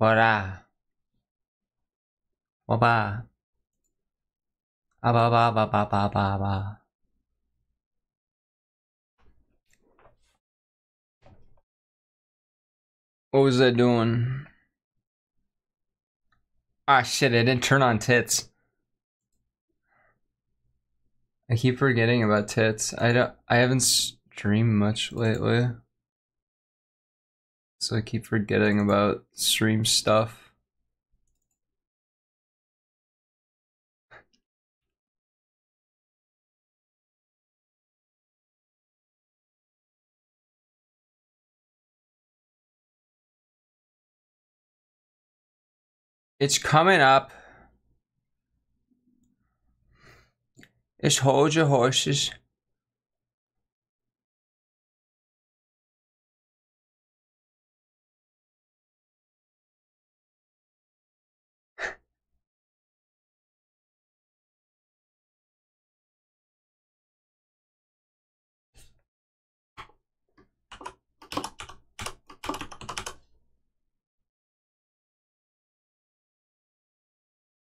Voilà. Ba Ah ba ba ba ba ba ba ba. What was I doing? Ah shit, I didn't turn on tits. I keep forgetting about tits. I don't I haven't streamed much lately. So I keep forgetting about stream stuff. It's coming up. Just hold your horses.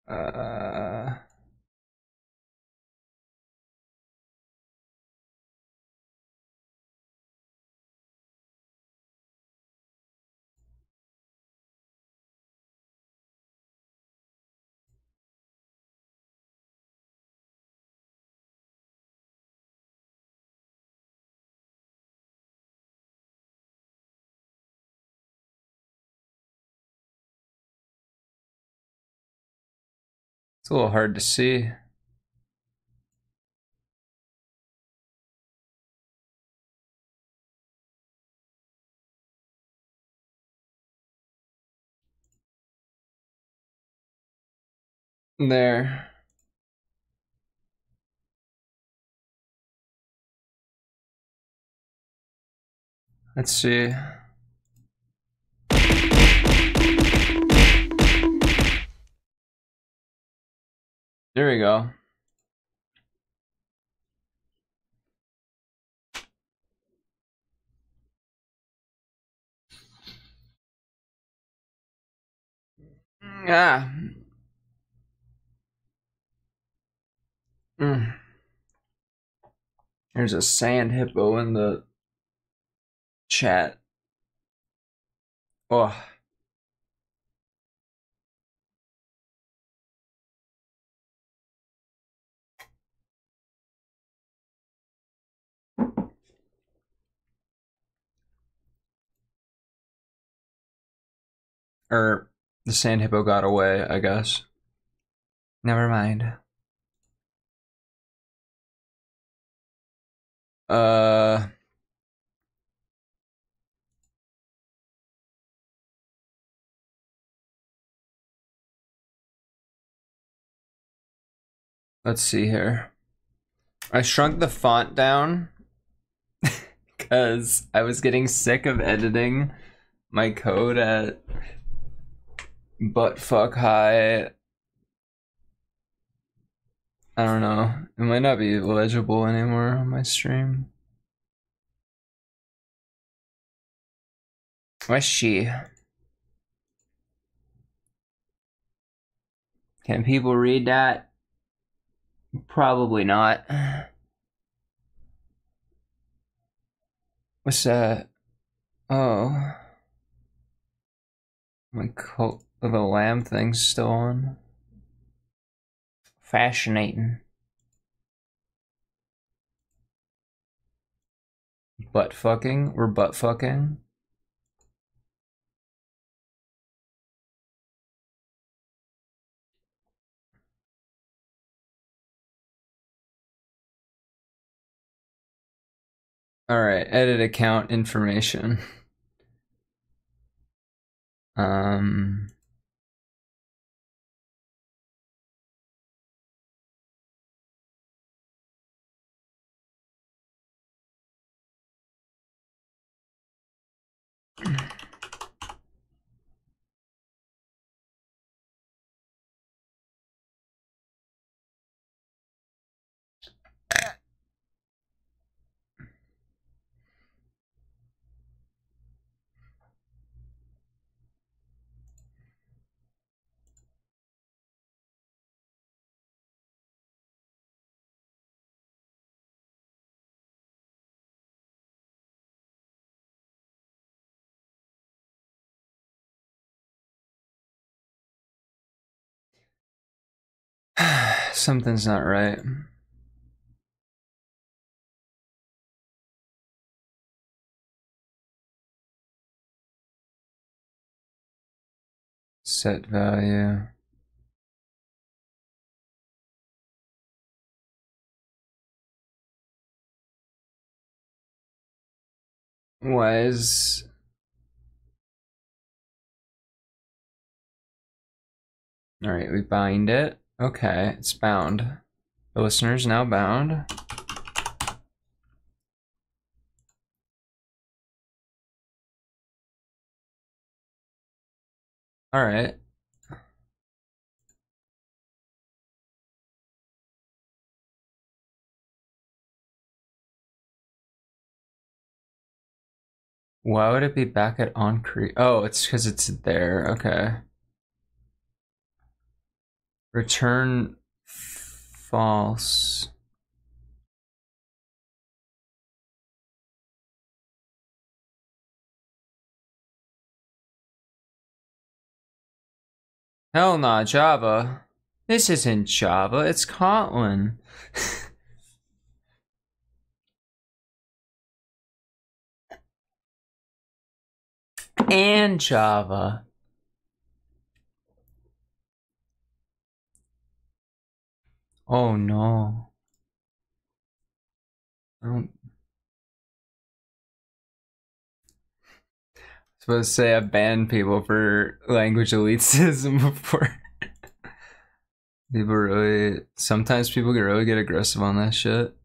Uh, it's a little hard to see. There. Let's see. There we go. Yeah. Mm. There's a sand hippo in the chat. Oh. Or the sand hippo got away, I guess. Never mind. Uh Let's see here. I shrunk the font down because I was getting sick of editing my code at butt fuck high. I don't know. It might not be legible anymore on my stream. Where's she? Can people read that? Probably not. What's that? Oh. My coat the lamb thing's still on. Fascinating. Butt fucking? We're butt fucking? All right, edit account information. Um, Mm-hmm. Something's not right. Set value. Was all right. We bind it. Okay, it's bound. The listener is now bound. All right. Why would it be back at on create? Oh, it's because it's there. Okay. Return false. Hell nah, Java. This isn't Java, it's Kotlin. and Java. Oh no. I don't. Supposed to say I banned people for language elitism before. people really. Sometimes people can really get aggressive on that shit.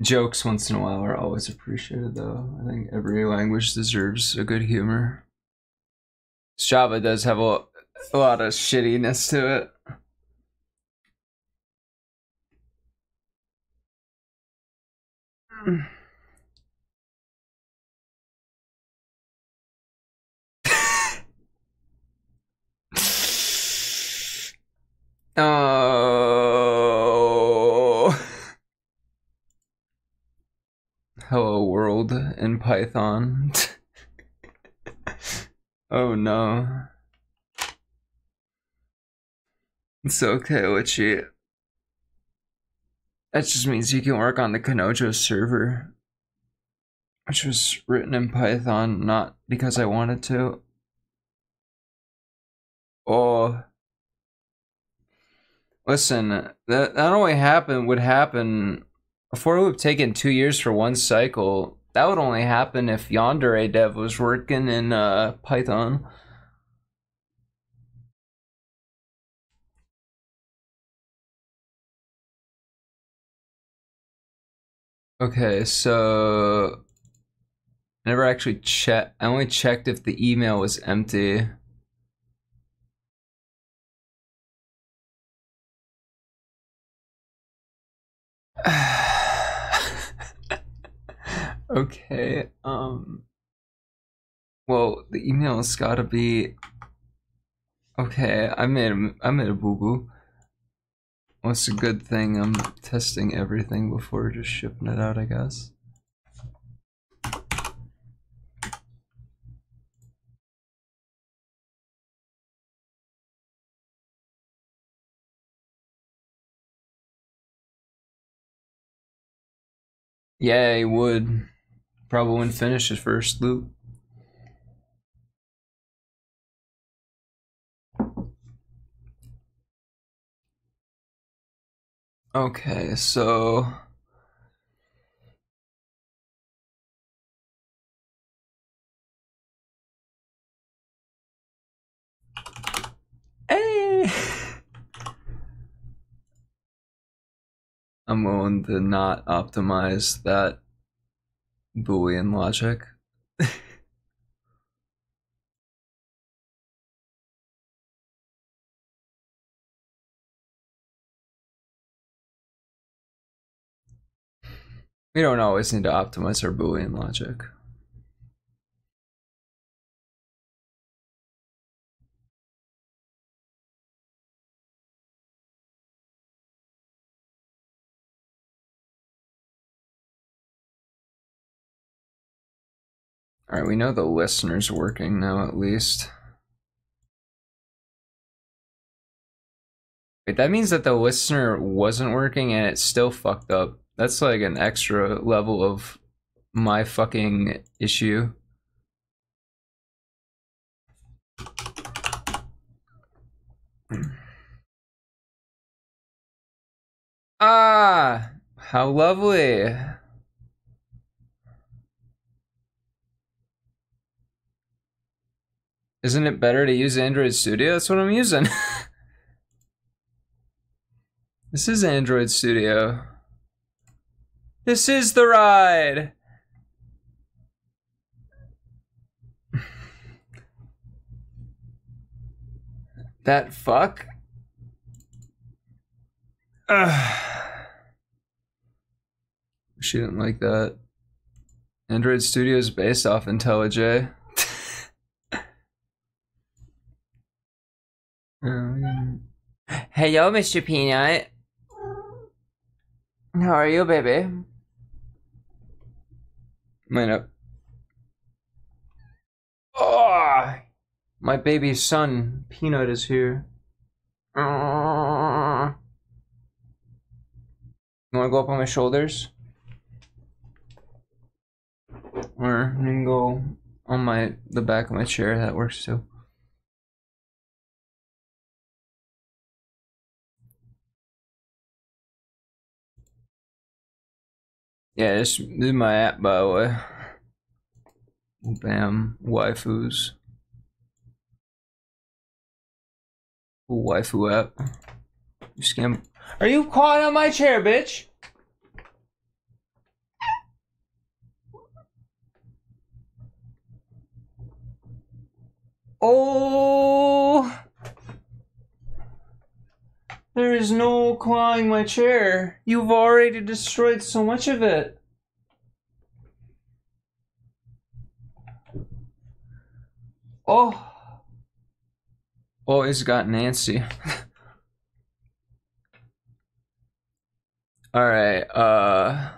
Jokes once in a while are always appreciated, though. I think every language deserves a good humor. Java does have a, a lot of shittiness to it. oh. Hello world in Python. oh no. It's okay, Witchy. That just means you can work on the Kanojo server. Which was written in Python, not because I wanted to. Oh. Listen, that, that only happened would happen before we've taken two years for one cycle. That would only happen if Yandere dev was working in uh, Python. Okay, so I never actually checked. I only checked if the email was empty. Okay, um well, the email's got to be Okay, I made a, I made a boo-boo. What's a good thing? I'm testing everything before just shipping it out, I guess. Yeah, he would. Probably wouldn't finish his first loop. Okay, so Hey I'm willing to not optimize that Boolean logic. we don't always need to optimize our Boolean logic. All right, we know the listener's working now at least. Wait, that means that the listener wasn't working and it's still fucked up. That's like an extra level of my fucking issue. Ah, how lovely. Isn't it better to use Android Studio? That's what I'm using. this is Android Studio. This is the ride. that fuck? Ugh. She didn't like that. Android Studio is based off IntelliJ. Um, Hello, Mr. Peanut. How are you, baby? Mine up. Oh, my baby son, Peanut, is here. You want to go up on my shoulders? Or you can go on my the back of my chair. That works too. Yeah, this, this is my app, by the way. Bam, waifus. Waifu app. Scam. Are you caught on my chair, bitch? Oh! There is no clawing my chair. You've already destroyed so much of it. Oh. Oh, it's got Nancy. Alright, uh...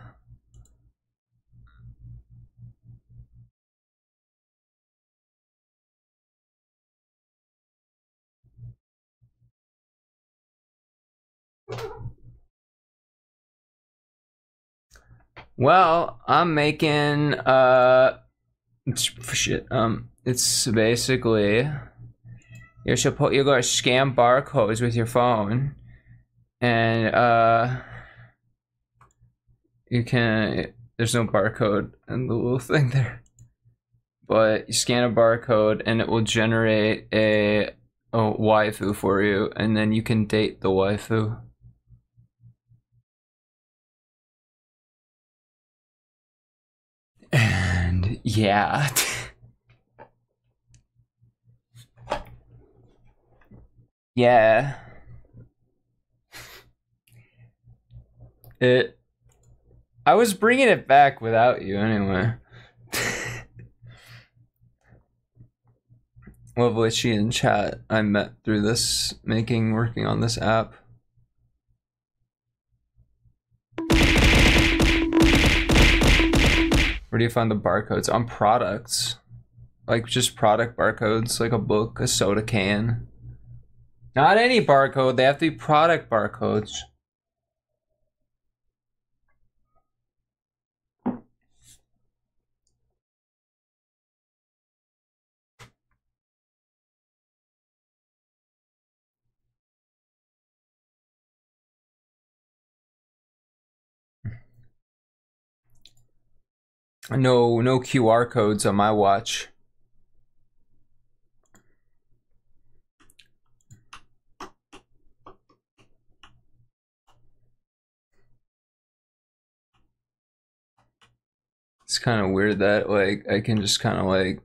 Well, I'm making uh shit. Um it's basically you're supposed you're gonna scan barcodes with your phone and uh you can there's no barcode in the little thing there. But you scan a barcode and it will generate a a waifu for you and then you can date the waifu. Yeah. yeah. It. I was bringing it back without you anyway. Lovely she in chat. I met through this making working on this app. Where do you find the barcodes? On products. Like just product barcodes, like a book, a soda can. Not any barcode, they have to be product barcodes. No, no QR codes on my watch. It's kind of weird that like I can just kind of like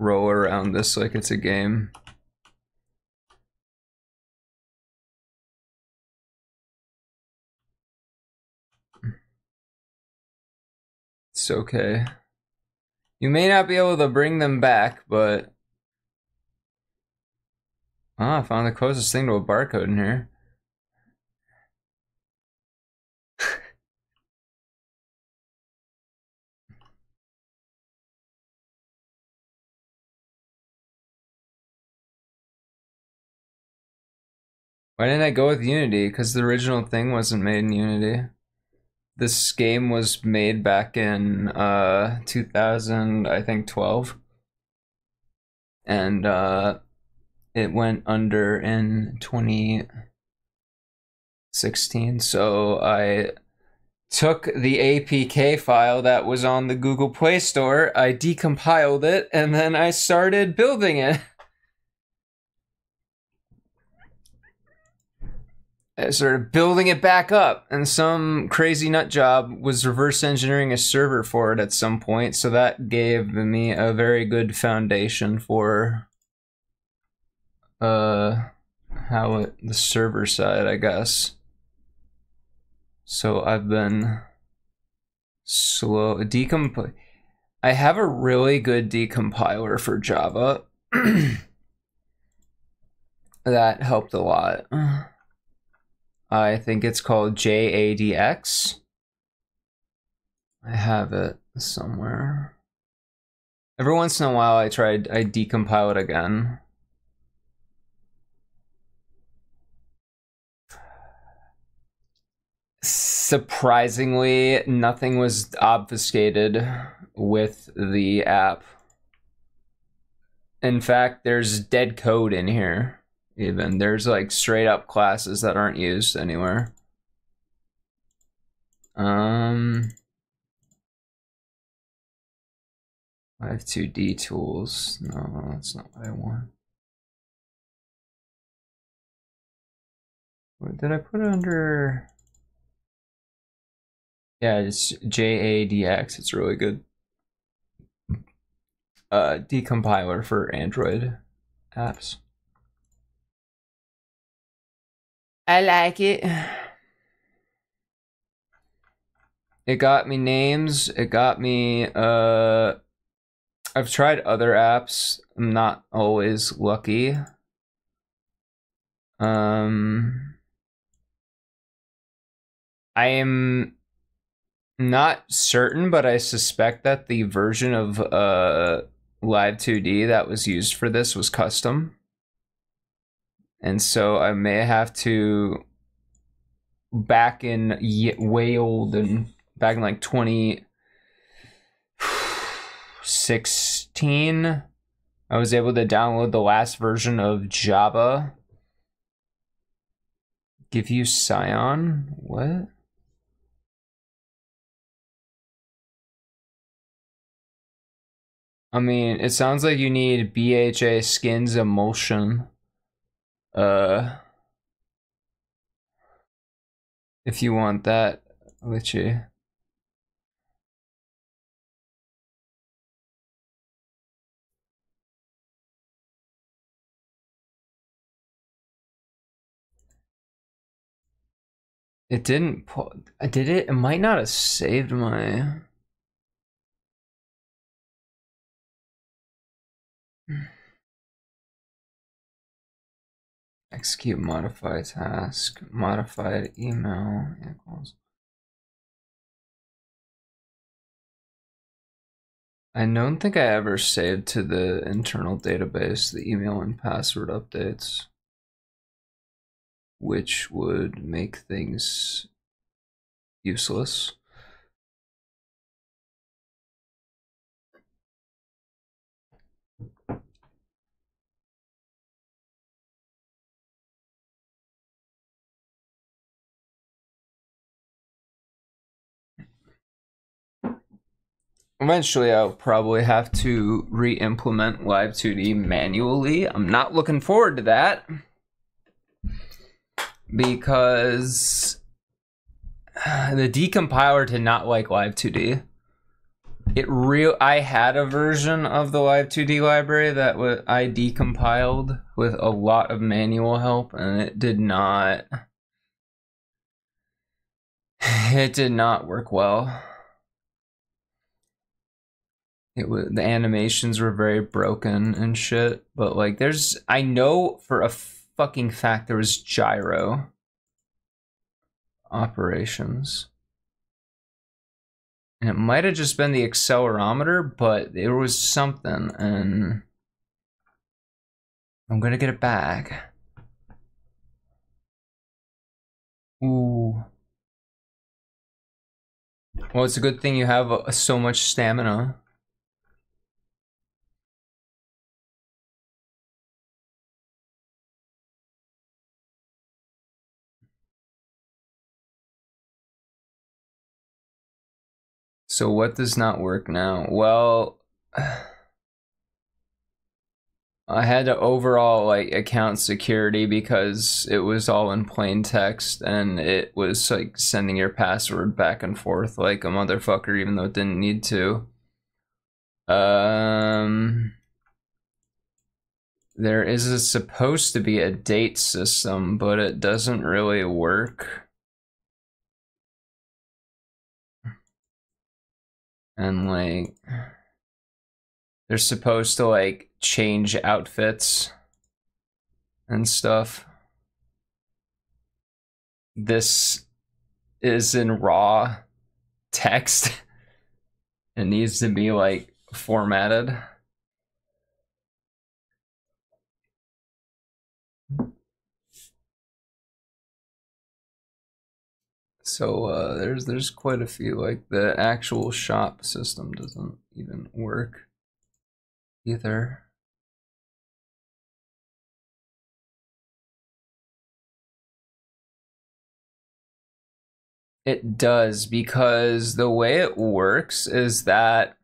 roll around this like it's a game. It's okay. You may not be able to bring them back, but... Ah, I found the closest thing to a barcode in here. Why didn't I go with Unity? Because the original thing wasn't made in Unity. This game was made back in uh 2000, I think 12. And uh it went under in 2016. So I took the APK file that was on the Google Play Store, I decompiled it, and then I started building it. I started building it back up, and some crazy nut job was reverse engineering a server for it at some point, so that gave me a very good foundation for uh how it the server side, I guess. So I've been slow decomp. I have a really good decompiler for Java. that helped a lot. I think it's called JADX. I have it somewhere. Every once in a while I tried I decompile it again. surprisingly, nothing was obfuscated with the app. In fact, there's dead code in here. Even there's like straight up classes that aren't used anywhere. Um, I have 2D tools. No, that's not what I want. What did I put under? Yeah, it's JADX. It's really good. Uh, decompiler for Android apps. I like it. It got me names. It got me. Uh, I've tried other apps. I'm not always lucky. Um, I am not certain, but I suspect that the version of uh, Live 2D that was used for this was custom. And so I may have to back in way old and back in like 2016 I was able to download the last version of Java. Give you Scion? What? I mean, it sounds like you need BHA skins emulsion. Uh, if you want that, you. It didn't pull. I Did it? It might not have saved my. Execute modify task, modified email equals. I don't think I ever saved to the internal database the email and password updates, which would make things useless. Eventually, I'll probably have to re-implement Live 2D manually. I'm not looking forward to that because the decompiler did not like Live 2D. It real I had a version of the Live 2D library that I decompiled with a lot of manual help, and it did not. It did not work well it was the animations were very broken and shit but like there's i know for a fucking fact there was gyro operations. And it might have just been the accelerometer but there was something and i'm gonna get it back ooh. Well it's a good thing you have uh, so much stamina. So what does not work now? Well, I had to overall like account security because it was all in plain text and it was like sending your password back and forth like a motherfucker even though it didn't need to. Um there is a, supposed to be a date system, but it doesn't really work. And like they're supposed to like change outfits and stuff. This is in raw text. it needs to be like formatted. So uh, there's there's quite a few like the actual shop system doesn't even work either. It does because the way it works is that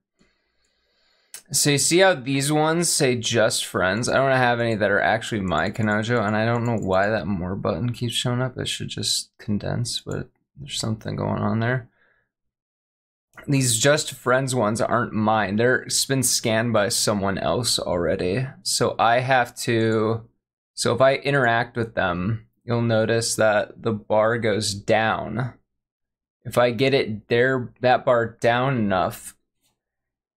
so you see how these ones say just friends? I don't have any that are actually my Kanojo, and I don't know why that more button keeps showing up. It should just condense, but there's something going on there. These just friends ones aren't mine. They're it's been scanned by someone else already. So I have to so if I interact with them, you'll notice that the bar goes down. If I get it there that bar down enough,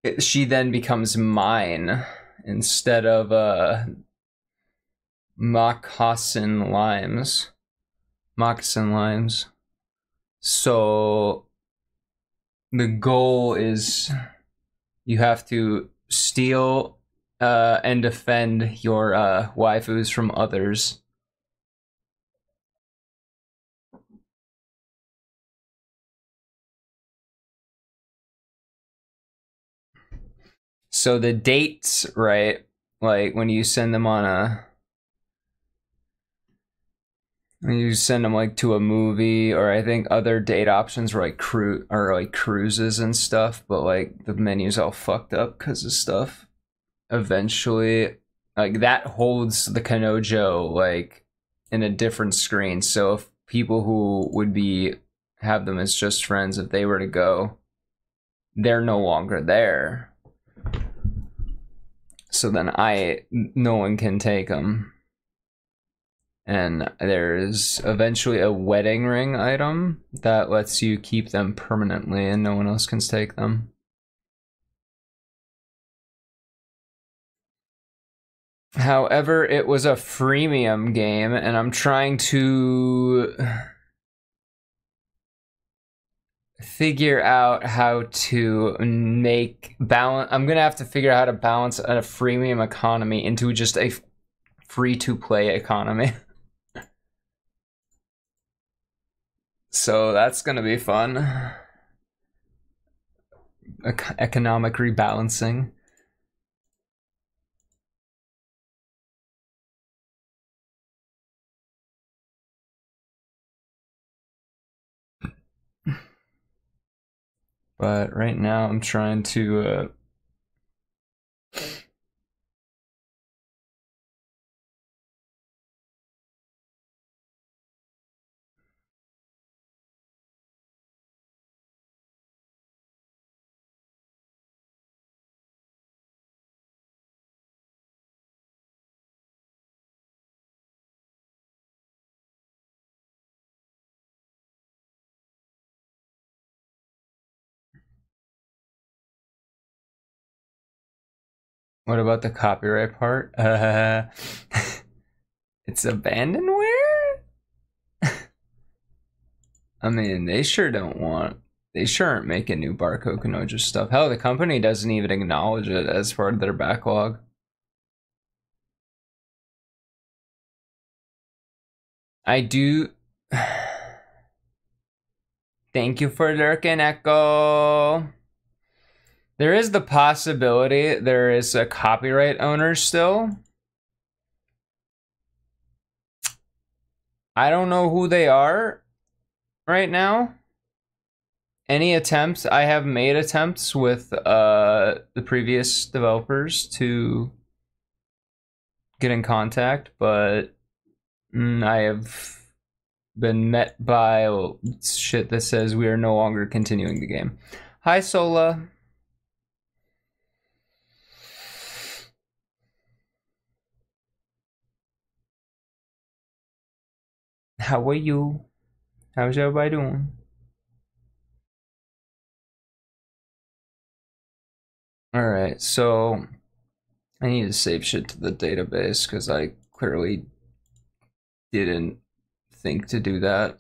it, she then becomes mine instead of uh moccasin limes. Moccasin limes. So the goal is you have to steal uh, and defend your uh, waifus from others. So the dates, right? Like when you send them on a you send them like to a movie, or I think other date options were like cru or like cruises and stuff. But like the menu's all fucked up because of stuff. Eventually, like that holds the Kanojo like in a different screen. So if people who would be have them as just friends, if they were to go, they're no longer there. So then I, no one can take them and there's eventually a wedding ring item that lets you keep them permanently and no one else can take them. However, it was a freemium game and I'm trying to figure out how to make balance I'm going to have to figure out how to balance a freemium economy into just a free to play economy. So that's going to be fun. Ec economic rebalancing. But right now I'm trying to uh, What about the copyright part? Uh, it's abandonware? I mean, they sure don't want, they sure aren't making new Barcode Kanojo stuff. Hell, the company doesn't even acknowledge it as part of their backlog. I do... Thank you for lurking, Echo. There is the possibility there is a copyright owner still. I don't know who they are right now. Any attempts? I have made attempts with uh, the previous developers to get in contact, but mm, I have been met by shit that says we are no longer continuing the game. Hi, Sola. How are you? How's everybody doing? Alright, so I need to save shit to the database because I clearly didn't think to do that.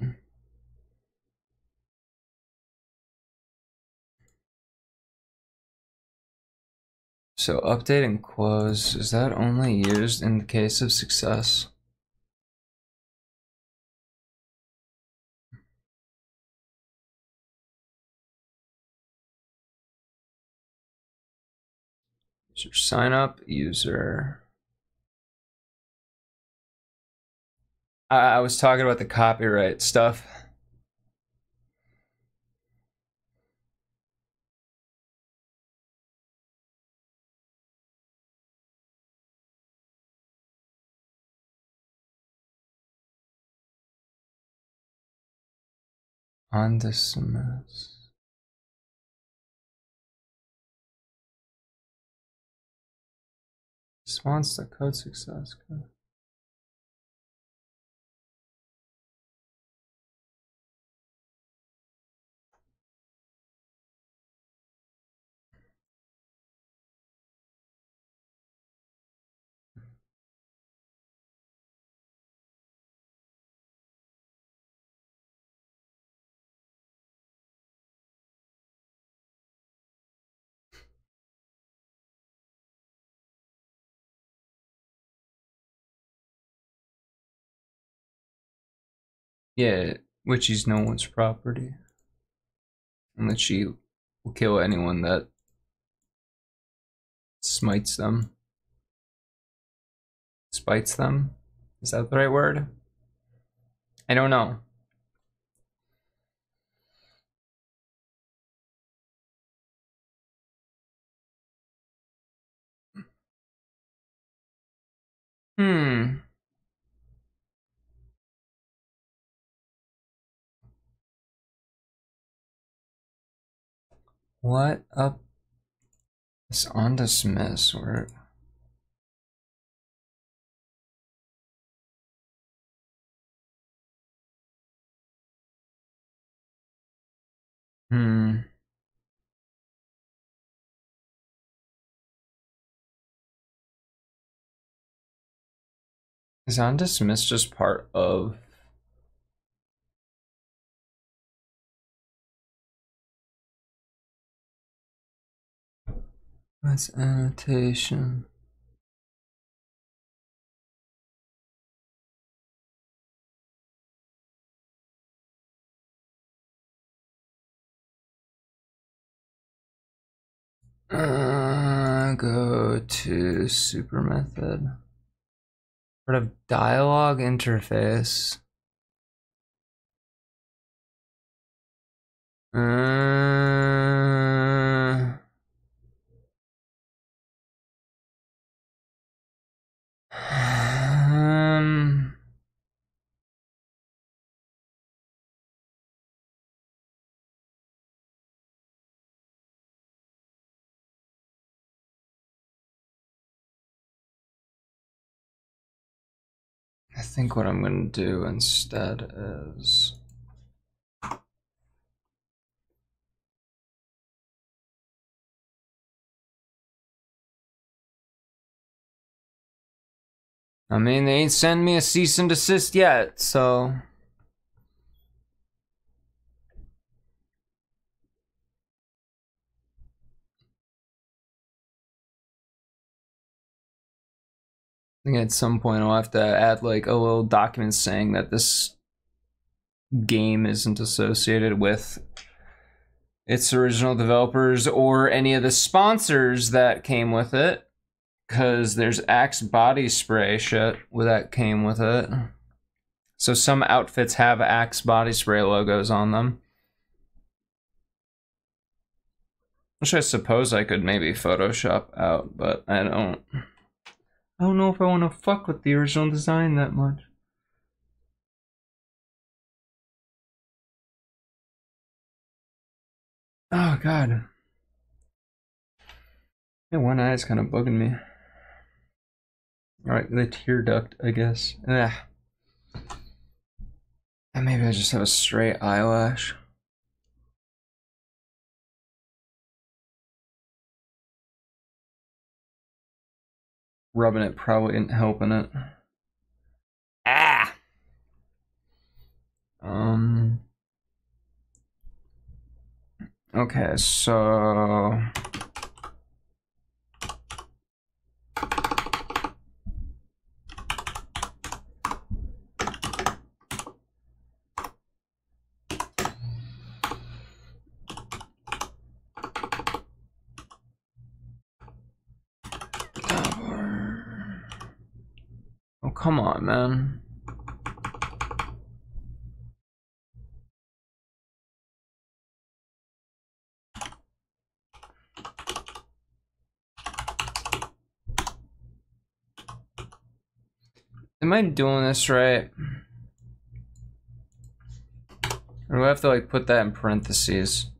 So update and close, is that only used in the case of success? User sign up, user. I, I was talking about the copyright stuff. On. Response to code success. Code. Yeah, which is no one's property. Unless she will kill anyone that smites them. Spites them? Is that the right word? I don't know. Hmm. What up? It's on dismiss or Hmm. Is on dismiss just part of That's annotation. Uh, go to super method. Part of dialog interface. Uh, um, I think what I'm going to do instead is I mean, they ain't send me a cease and desist yet, so. I think at some point I'll have to add like a little document saying that this game isn't associated with its original developers or any of the sponsors that came with it. Because there's Axe body spray shit that came with it. So some outfits have Axe body spray logos on them. Which I suppose I could maybe Photoshop out, but I don't. I don't know if I want to fuck with the original design that much. Oh god. Yeah, one eye is kind of bugging me. Alright, the tear duct, I guess. Ugh. And maybe I just have a straight eyelash. Rubbing it probably isn't helping it. Ah! Um... Okay, so... come on, man. Am I doing this right? Or do I have to like put that in parentheses?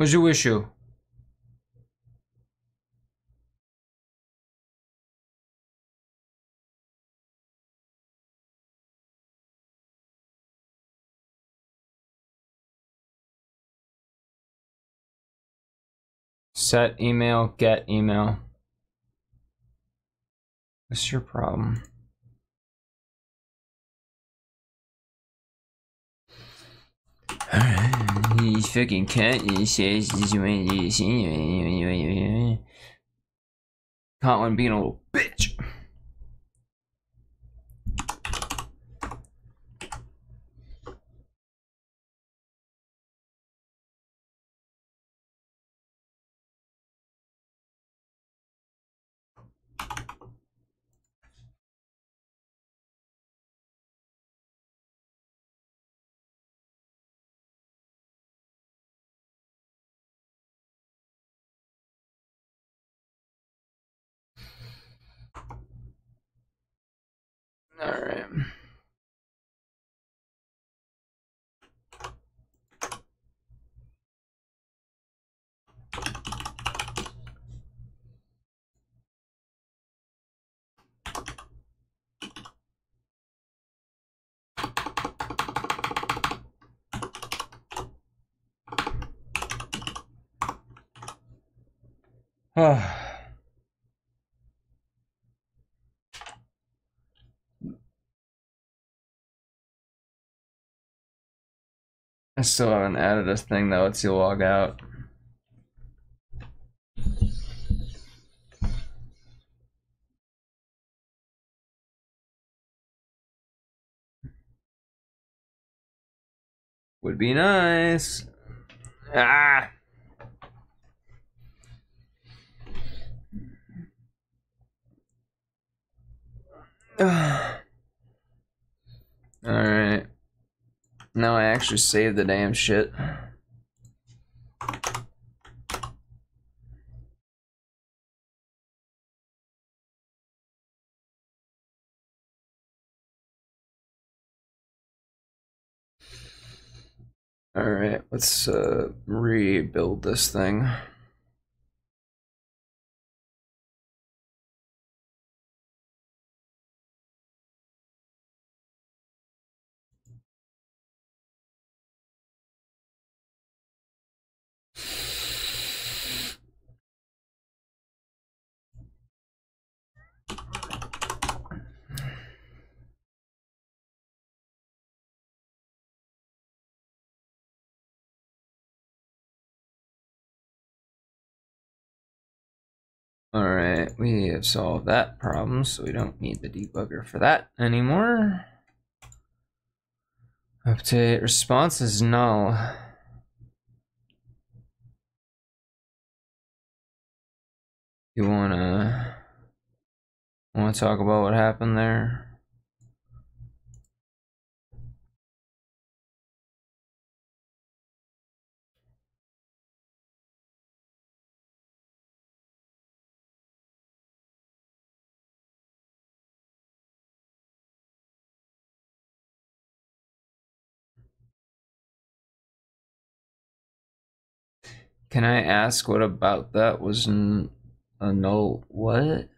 What's your issue? Set email, get email. What's your problem? You fucking cat, He says, you say Caught one being a little bitch. I still haven't added a thing that lets you log out. Would be nice. Ah. All right. Now I actually saved the damn shit. All right, let's uh, rebuild this thing. Alright, we have solved that problem, so we don't need the debugger for that anymore. Update response is null. You wanna wanna talk about what happened there? Can I ask what about that was a null? What?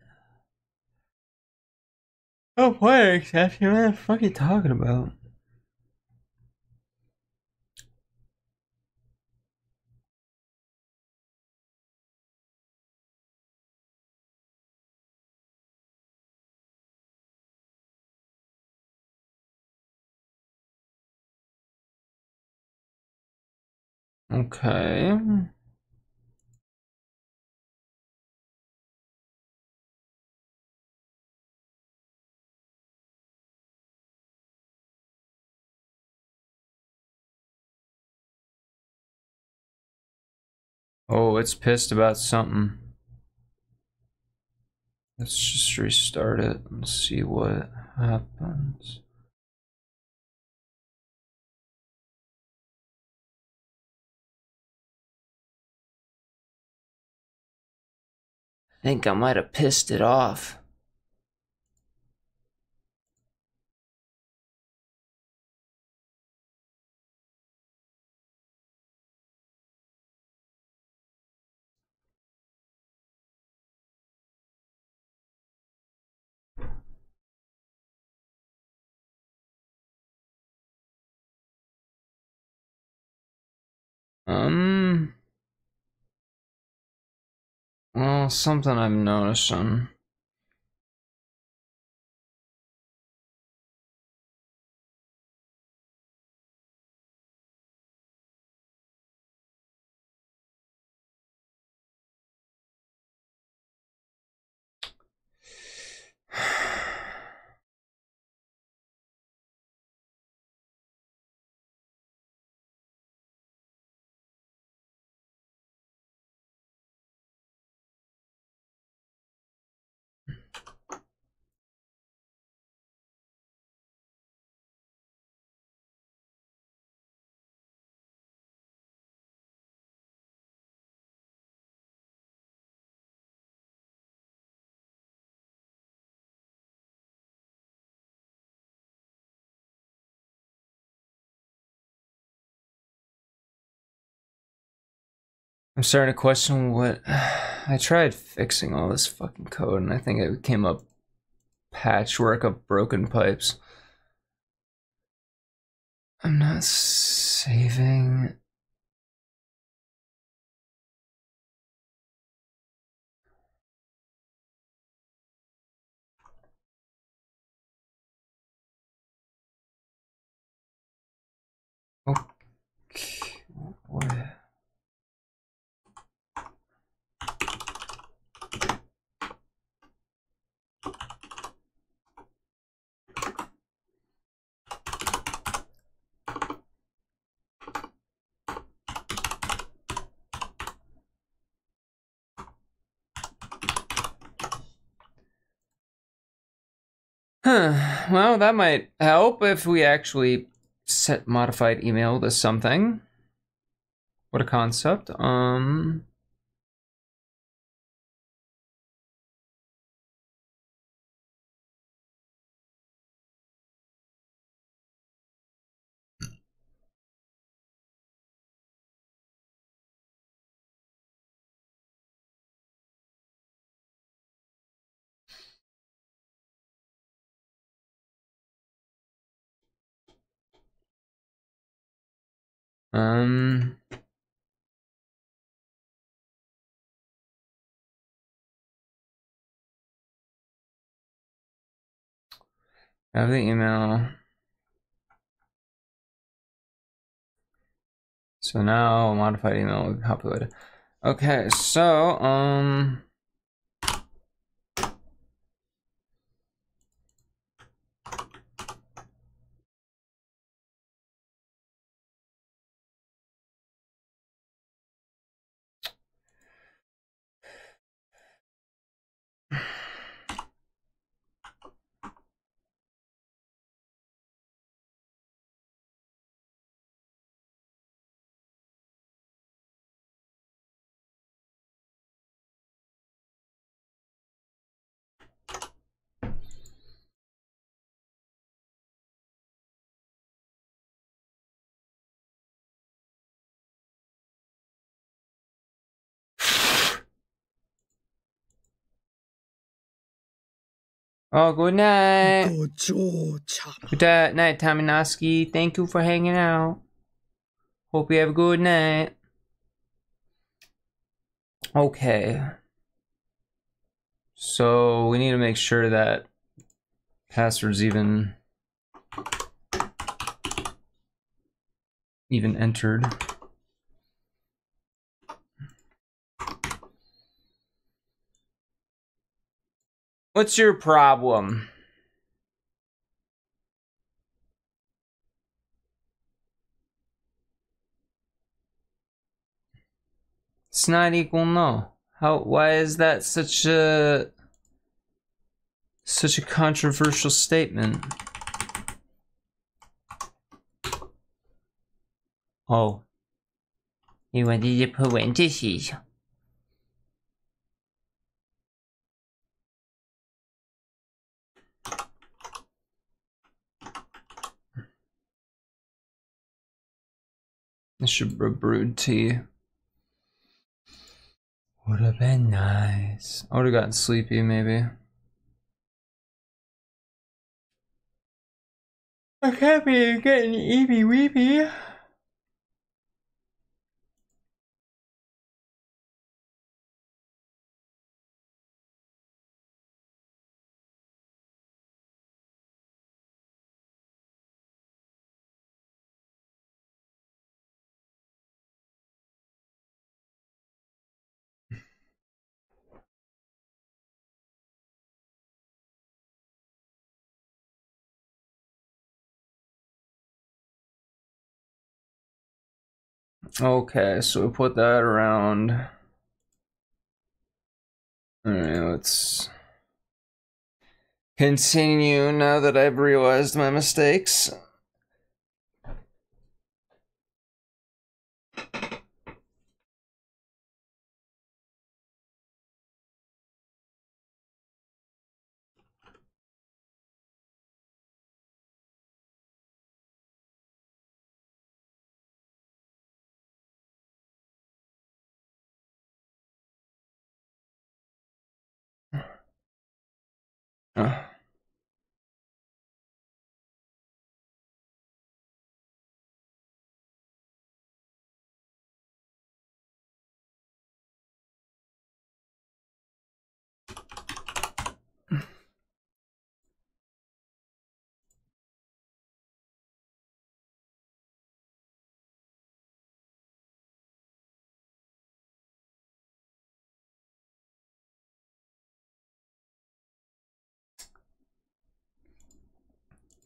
Oh, what exception? What the fuck are you talking about? Okay. Oh, it's pissed about something. Let's just restart it and see what happens. I think I might have pissed it off. Um. Well, something I'm noticing. I'm starting to question what I tried fixing all this fucking code and I think it came up patchwork of broken pipes. I'm not saving. Okay. What? Huh. Well, that might help if we actually set modified email to something. What a concept. Um. Um. Have the email. So now modified email will be. Okay, so um Oh, good night. Good night, Taminoski. Thank you for hanging out. Hope you have a good night. Okay. So we need to make sure that password's even even entered. What's your problem? It's not equal no. How why is that such a such a controversial statement? Oh. 你问这些破文这是 I should brewed tea. Would have been nice. I would have gotten sleepy, maybe. I can't be getting eepy weepy. Okay, so we put that around. Alright, let's continue now that I've realized my mistakes.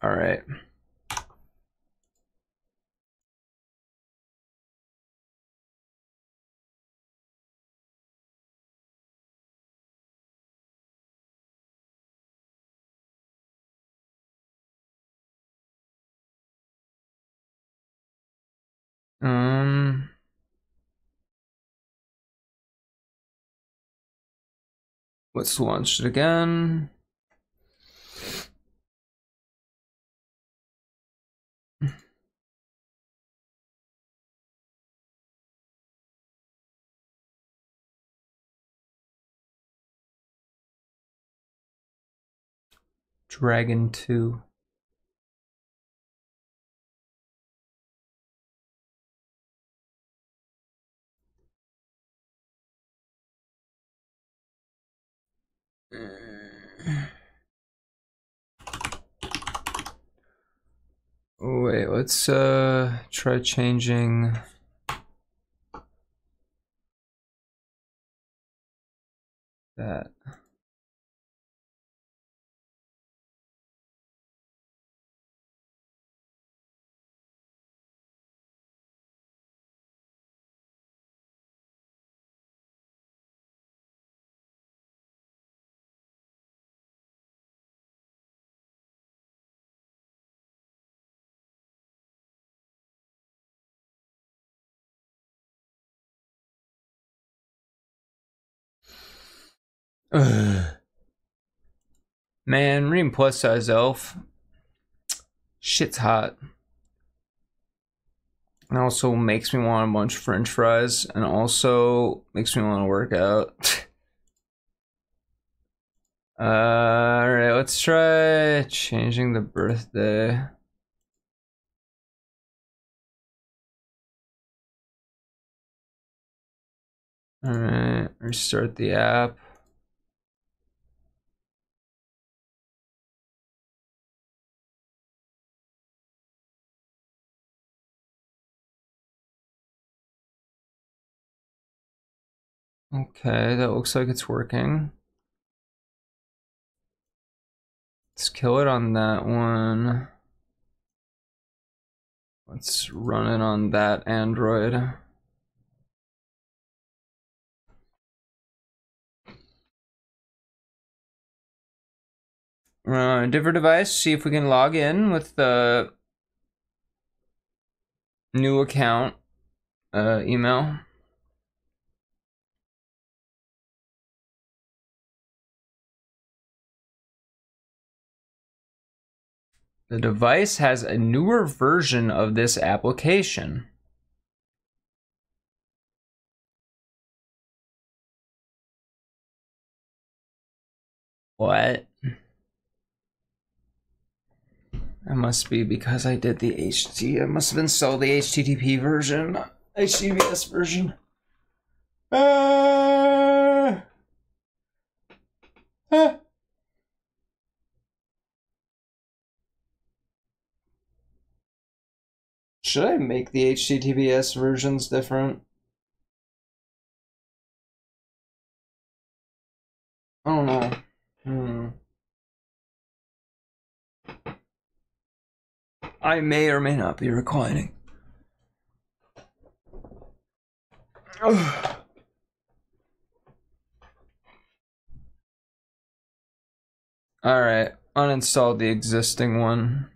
All right. Um. Let's launch it again. Dragon 2. Wait, let's uh try changing that. Man, reading plus size elf. Shit's hot. It also makes me want a bunch of french fries and also makes me want to work out. uh, alright, let's try changing the birthday. Alright, restart the app. Okay, that looks like it's working. Let's kill it on that one. Let's run it on that Android. Uh, different device, see if we can log in with the new account uh, email. The device has a newer version of this application. What? That must be because I did the HT. I must have installed the HTTP version, HTTPS version. Uh, uh. Should I make the HTTPS versions different? I don't know. Hmm. I may or may not be reclining. Alright, uninstall the existing one.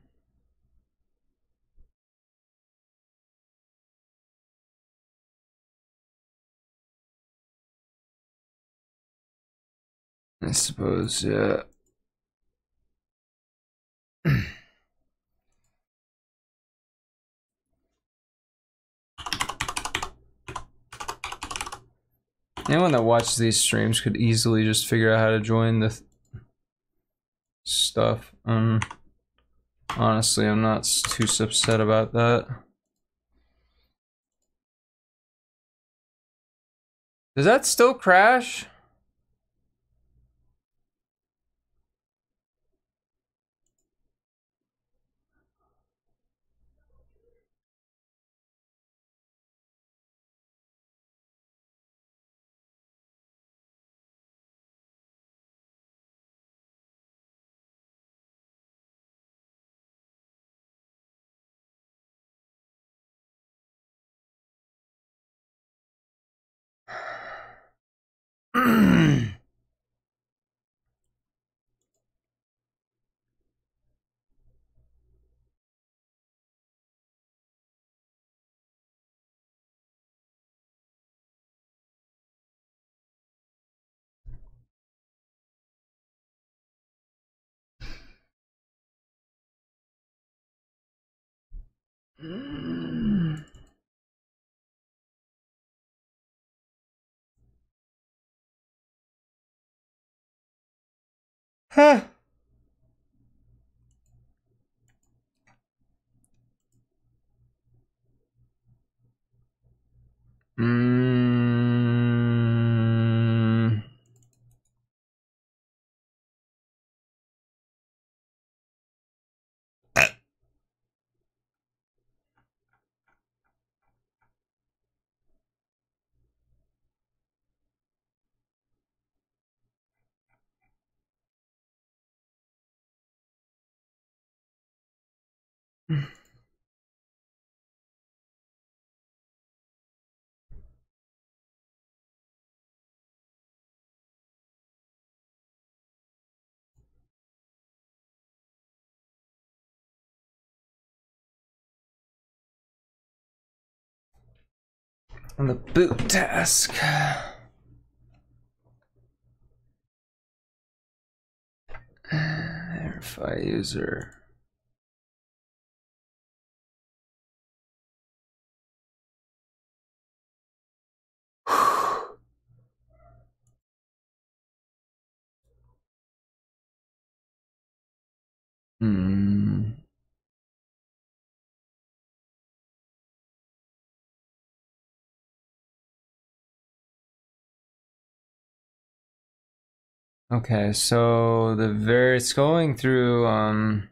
I suppose, yeah. Anyone that watches these streams could easily just figure out how to join the th stuff. Um, honestly, I'm not too upset about that. Does that still crash? mm Huh. On the boot task. Uh, Verify user. Hmm. Okay, so the very it's going through um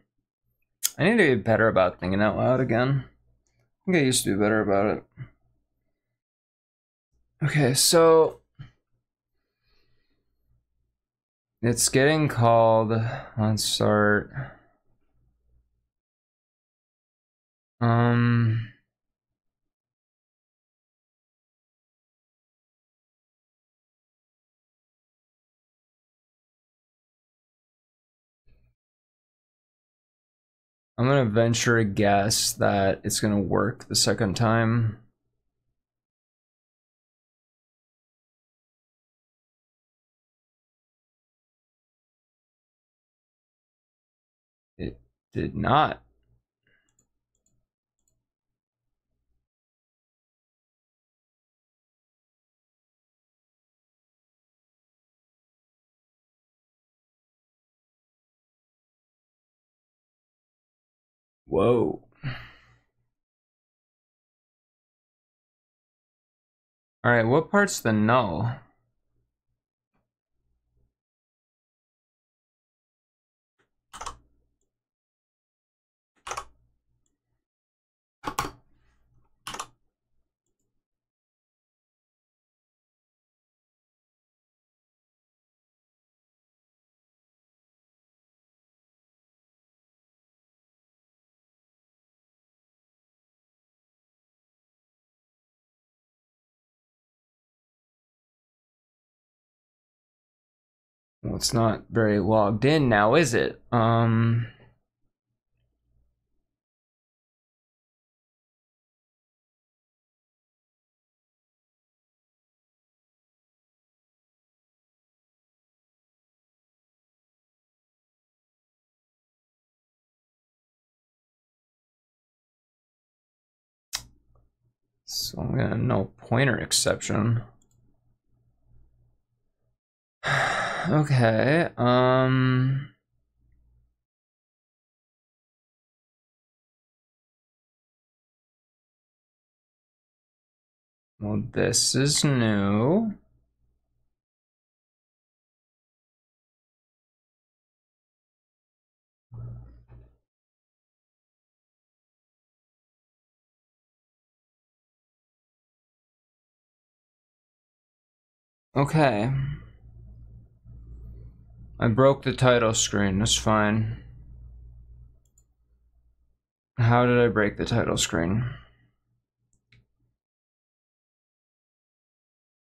I need to be better about thinking out loud again. I think I used to be better about it. Okay, so it's getting called let's start um I'm gonna venture a guess that it's gonna work the second time. It did not. Whoa. All right, what part's the null? It's not very logged in now, is it? Um. So I'm gonna null pointer exception. okay, um... Well, this is new. Okay. I broke the title screen, that's fine. How did I break the title screen?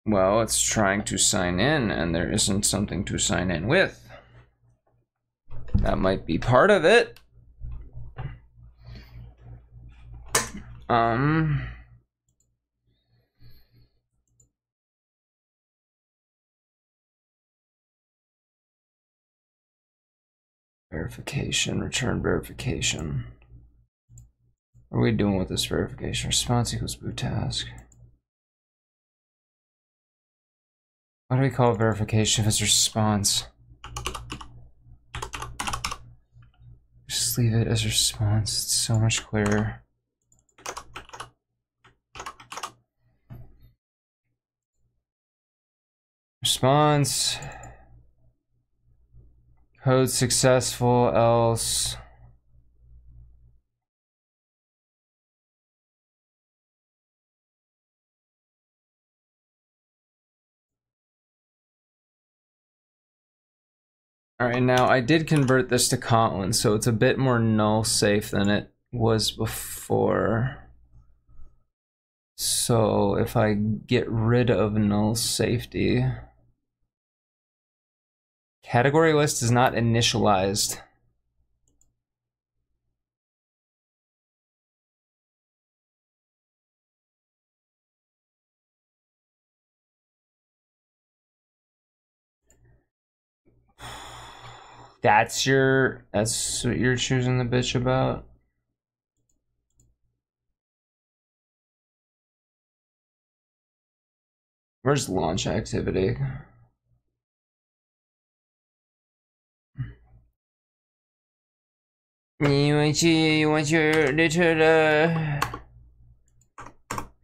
Well, it's trying to sign in and there isn't something to sign in with. That might be part of it. Um... Verification, return verification. What are we doing with this verification? Response equals boot task. What do we call verification if it's response? Just leave it as response. It's so much clearer. Response. Code successful, else. All right, now I did convert this to Kotlin, so it's a bit more null safe than it was before. So if I get rid of null safety, category list is not initialized. That's your, that's what you're choosing the bitch about? Where's launch activity? You want you, you want your little,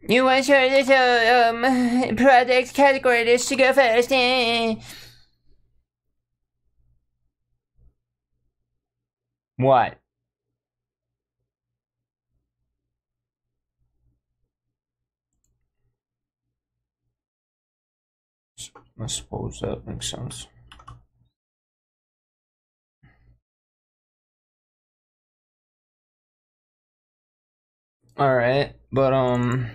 you want your little, um, product category list to go first, eh? What? I suppose that makes sense. All right, but um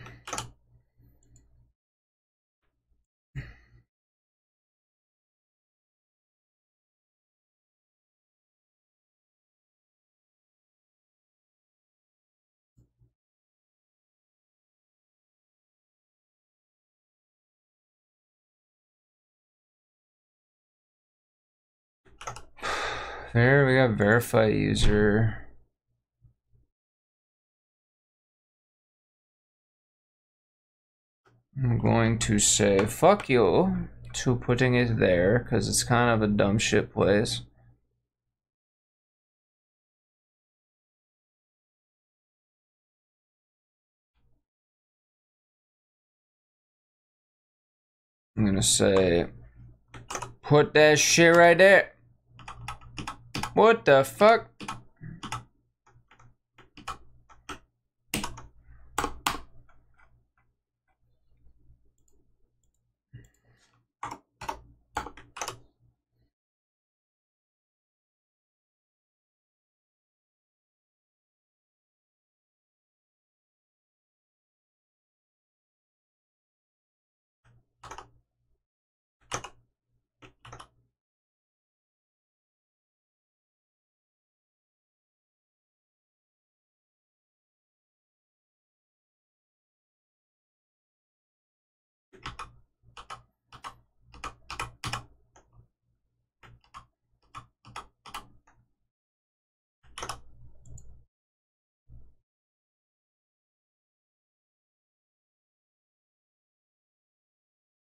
There we got verify user. I'm going to say fuck you to putting it there because it's kind of a dumb shit place. I'm gonna say put that shit right there. What the fuck?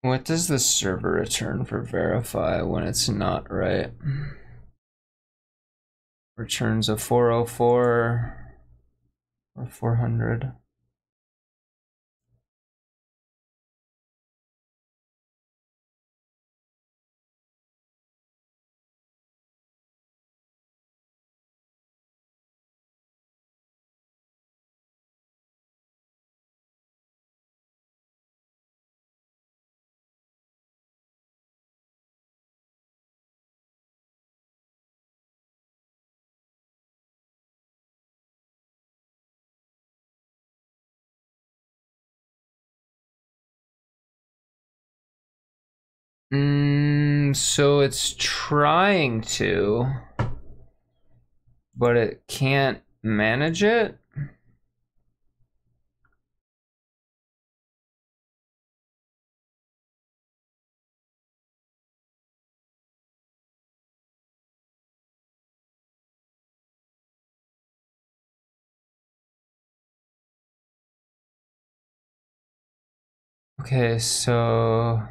What does the server return for verify when it's not right? Returns a 404 or 400. Mm, so it's trying to, but it can't manage it? Okay, so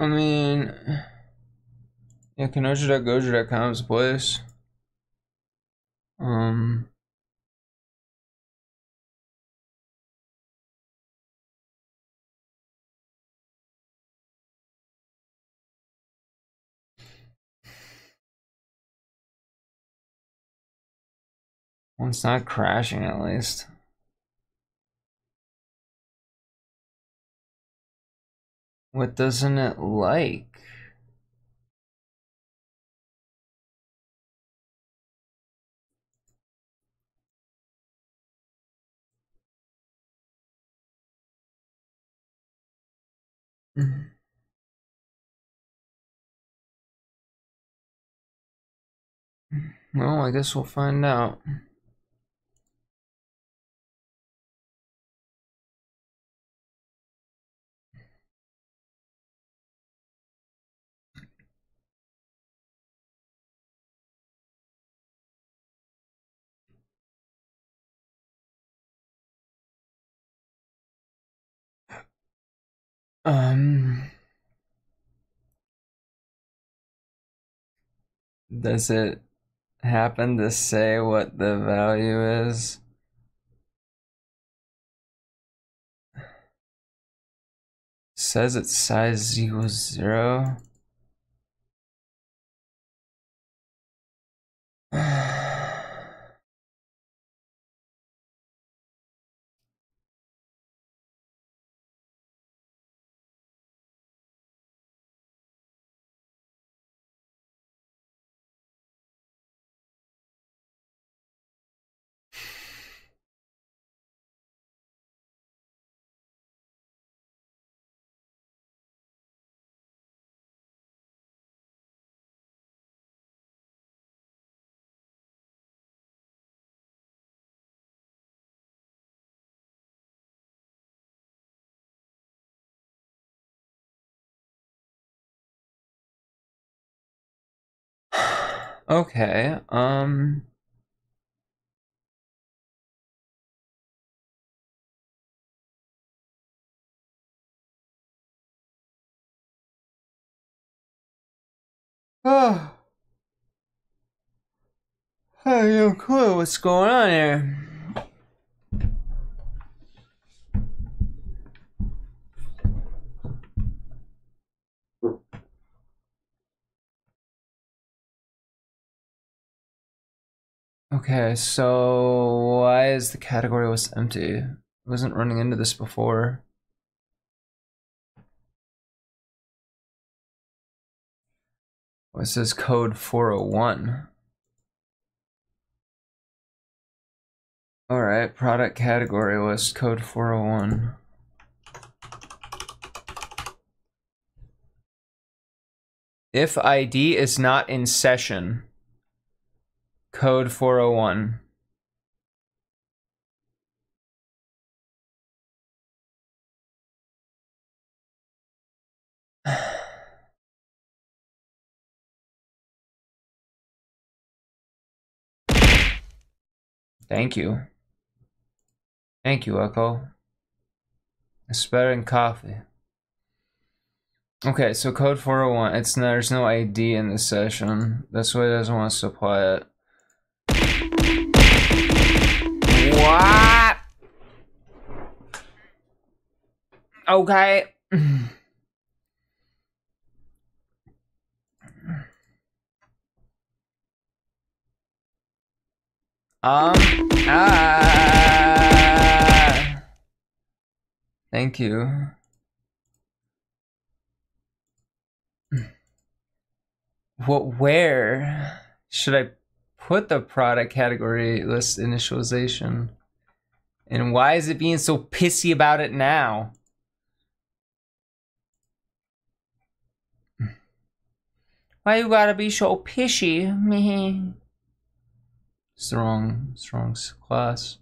I mean, yeah, Kenosha.goju.com is a place. Um, well, it's not crashing at least. What doesn't it like? Mm-hmm. Mm-hmm. Well, I guess we'll find out. Um. Does it happen to say what the value is? Says its size equals zero. Okay, um... Oh. I have no clue what's going on here. Okay, so why is the category was empty? I wasn't running into this before. Well, it says code 401. Alright, product category list code 401. If ID is not in session, code 401. Thank you. Thank you, Echo. It's better coffee. Okay, so code 401. It's there's no ID in this session. That's why it doesn't want to supply it. What? Okay. Um, ah. Thank you. What, where should I put the product category list initialization? And why is it being so pissy about it now? Why you gotta be so pissy? Me. Strong, strong class.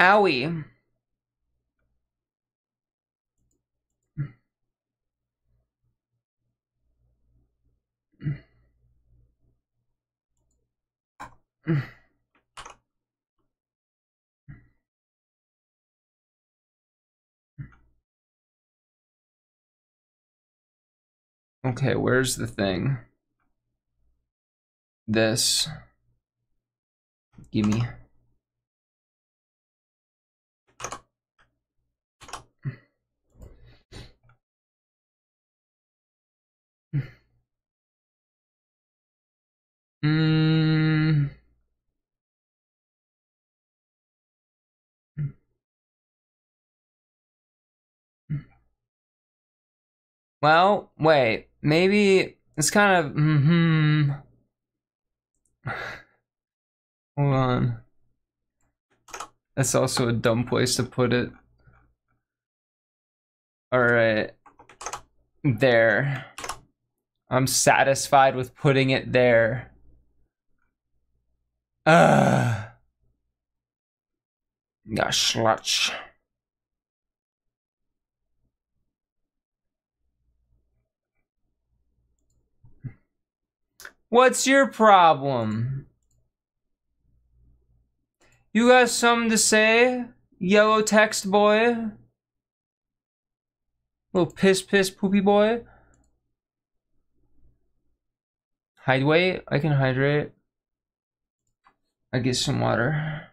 Owie. Okay, where's the thing? This. Gimme. Mm. Well, wait. Maybe it's kind of. hmm. Hold on. That's also a dumb place to put it. Alright. There. I'm satisfied with putting it there. Ugh. Gosh, slutch. What's your problem? You got something to say, yellow text boy? Little piss piss poopy boy? Hydrate? I can hydrate. I get some water.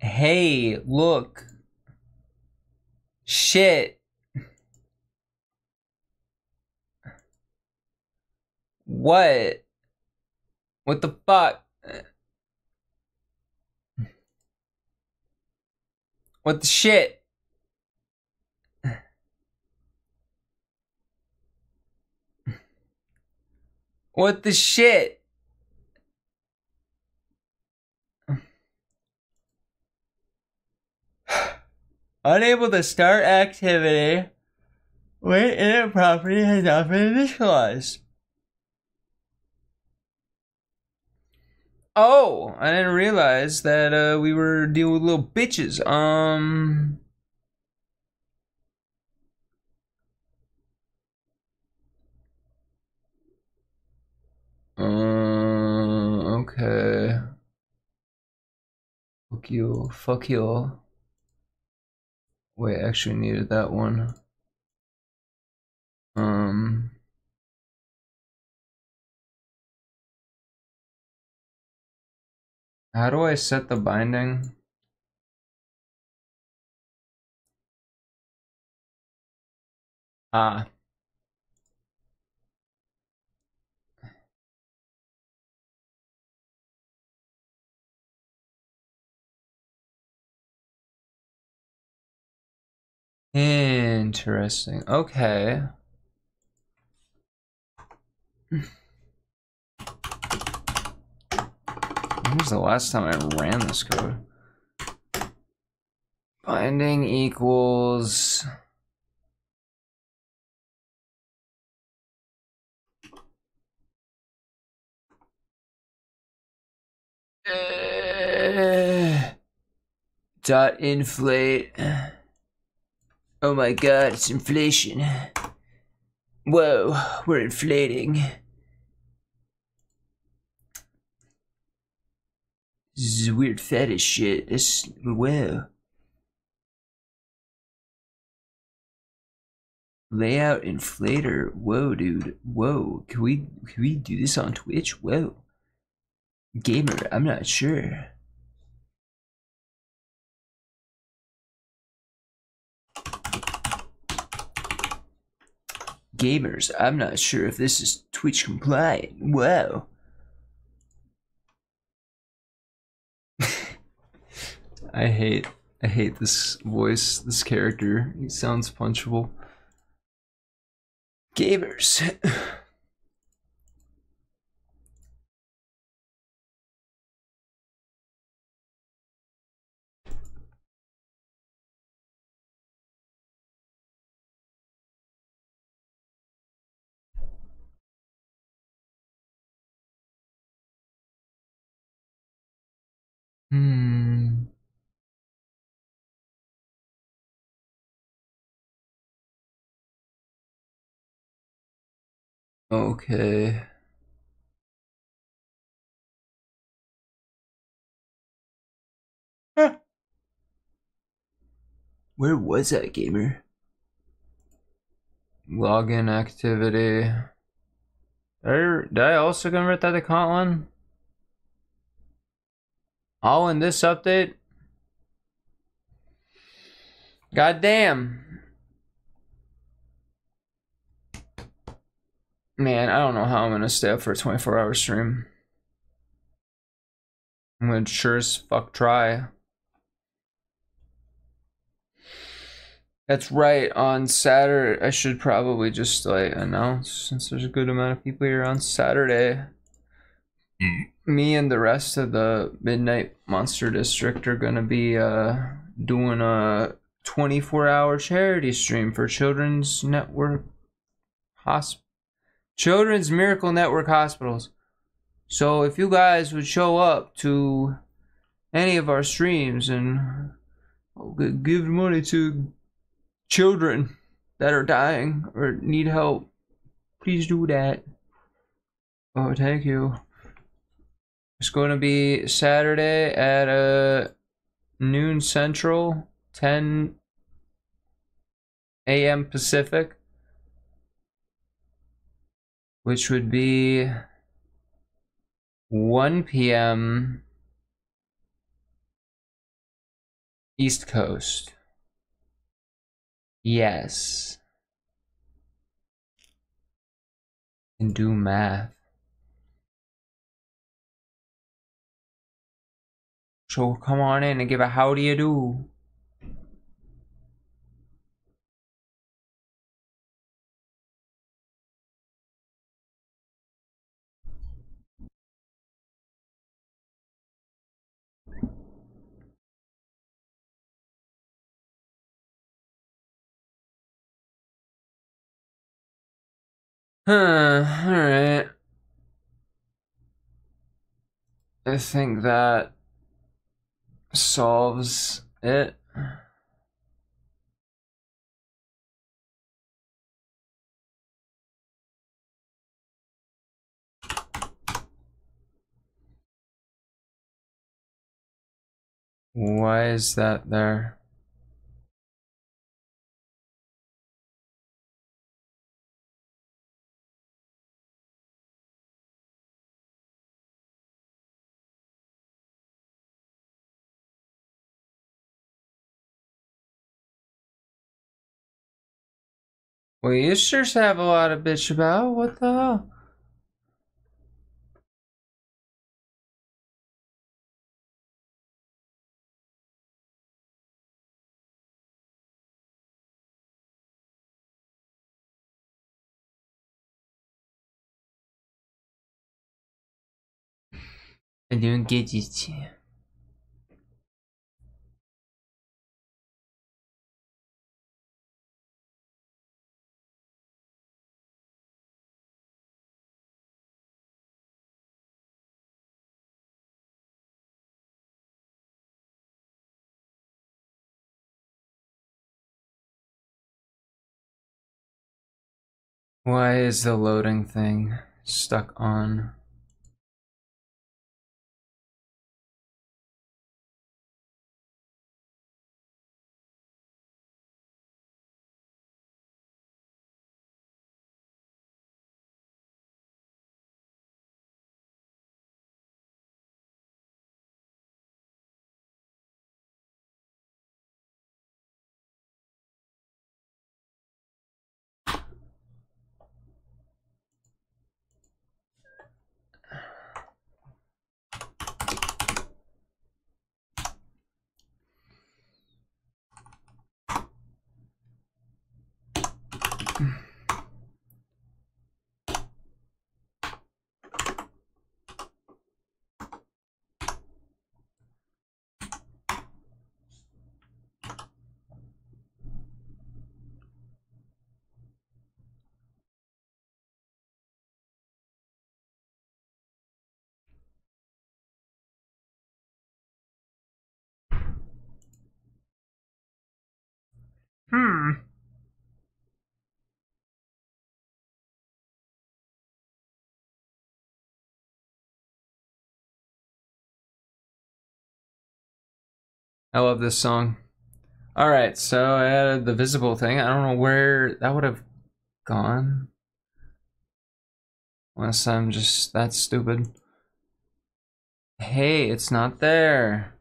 Hey, look. Shit. What? What the fuck? What the shit? What the shit? Unable to start activity when lateinit property has not been initialized. Oh, I didn't realize that uh, we were dealing with little bitches. Um. Uh, okay. Fuck you. Fuck you. Wait, I actually needed that one. Um. How do I set the binding? Ah. Interesting. Okay. When was the last time I ran this code? Binding equals... Uh, dot inflate. Oh my god, it's inflation. Whoa, we're inflating. This is weird fetish shit. This, whoa. Layout inflator. Whoa, dude. Whoa. Can we can we do this on Twitch? Whoa. Gamer, I'm not sure. Gamers, I'm not sure if this is Twitch compliant. Whoa. I hate I hate this voice, this character. He sounds punchable. Gamers. Okay. Where was that gamer? Login activity. Did I, did I also convert that to Kotlin? Oh, All in this update? God damn. Man, I don't know how I'm gonna stay up for a 24 hour stream. I'm gonna sure as fuck try. That's right, on Saturday, I should probably just like announce since there's a good amount of people here on Saturday. Me and the rest of the Midnight Monster District are gonna be uh, doing a 24 hour charity stream for Children's Network Hospital. Children's Miracle Network Hospitals. So if you guys would show up to any of our streams and give money to children that are dying or need help, please do that. Oh, thank you. It's going to be Saturday at uh, noon Central, 10 a.m. Pacific, which would be 1 p.m. East Coast. Yes. And do math. So come on in and give a how do you do. Huh, alright. I think that solves it. Why is that there? You sure have a lot of bitch about. What the hell? I didn't get it. Why is the loading thing stuck on? Hmm. I love this song. All right, so I added the visible thing. I don't know where that would have gone. Unless I'm just that stupid. Hey, it's not there.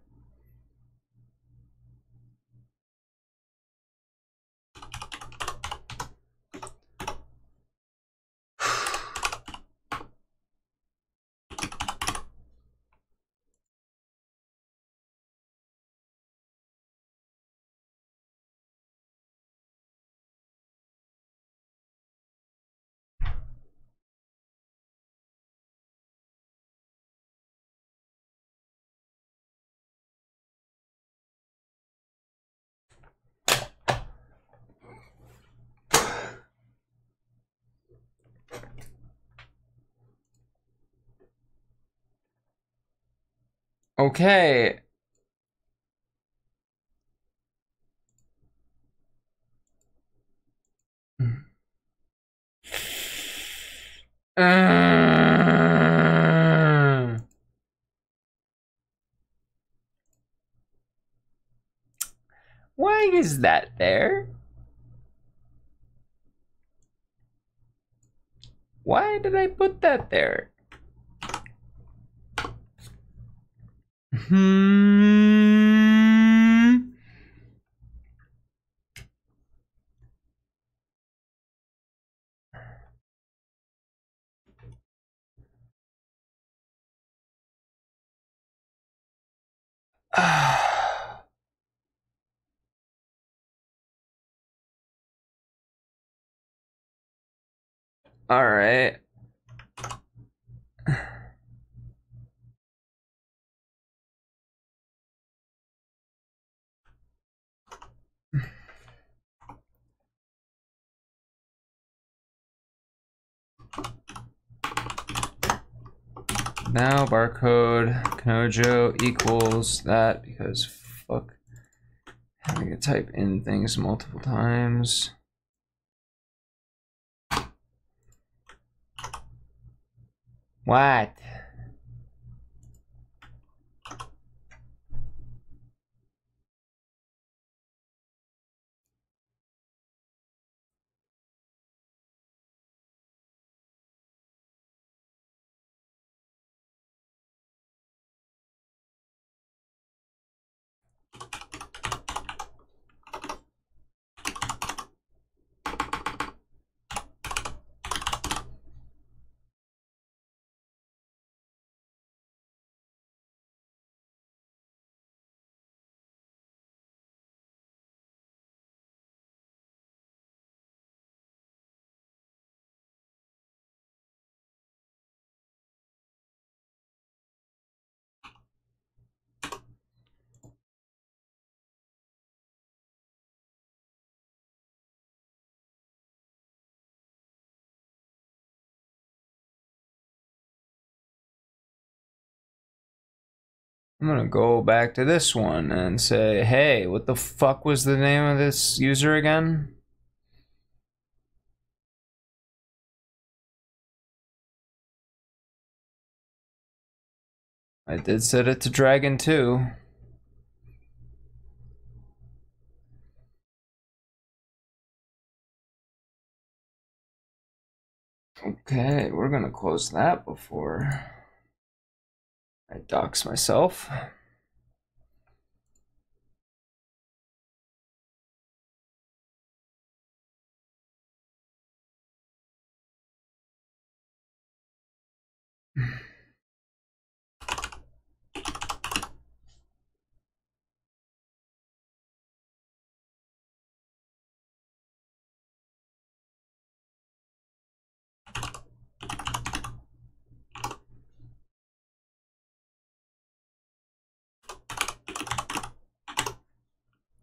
Okay. Uh, why is that there? Why did I put that there? Hmm. All right. Now barcode Kanojo equals that because fuck having to type in things multiple times. What? I'm gonna go back to this one and say, hey, what the fuck was the name of this user again? I did set it to Dragon 2. Okay, we're gonna close that before I dox myself.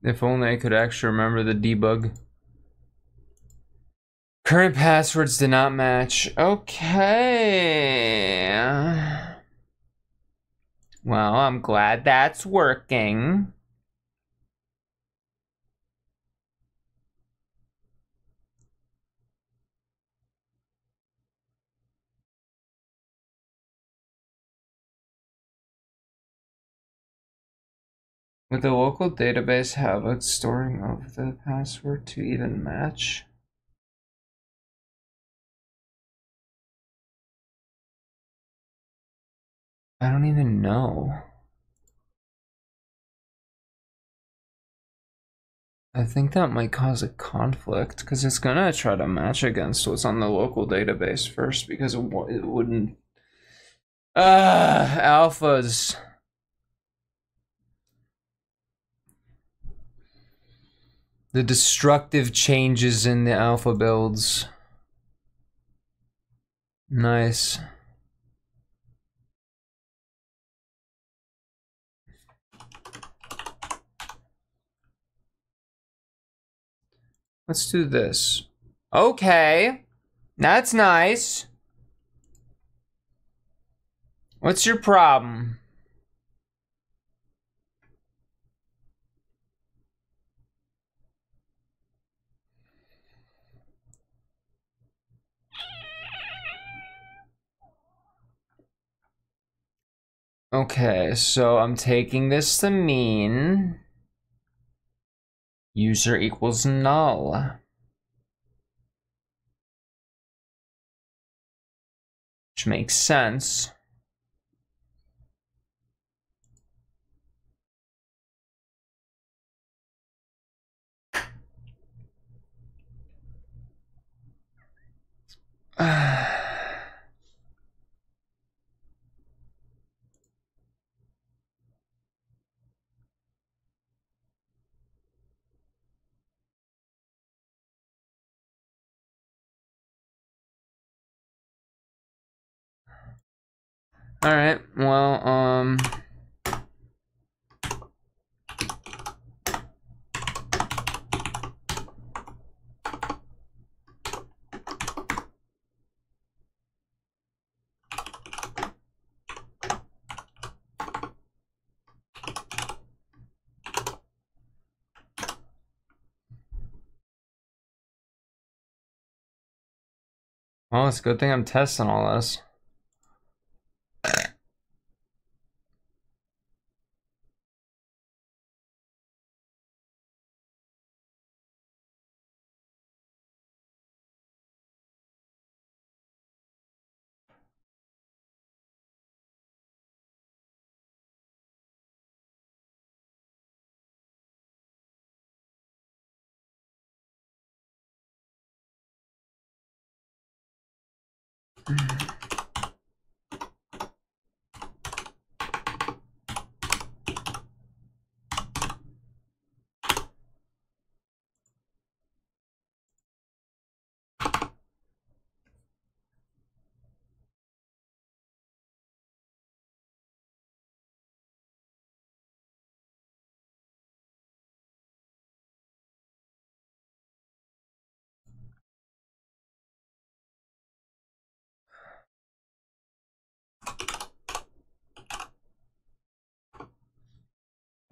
If only I could actually remember the debug. Current passwords did not match. Okay. Well, I'm glad that's working. Would the local database have a storing of the password to even match? I don't even know. I think that might cause a conflict because it's gonna try to match against what's on the local database first because it, it wouldn't. Ah, uh, alphas. The destructive changes in the alpha builds. Nice. Let's do this. Okay. That's nice. What's your problem? Okay, so I'm taking this to mean user equals null. Which makes sense. All right. Well, um. Well, it's a good thing I'm testing all this. Mm-hmm.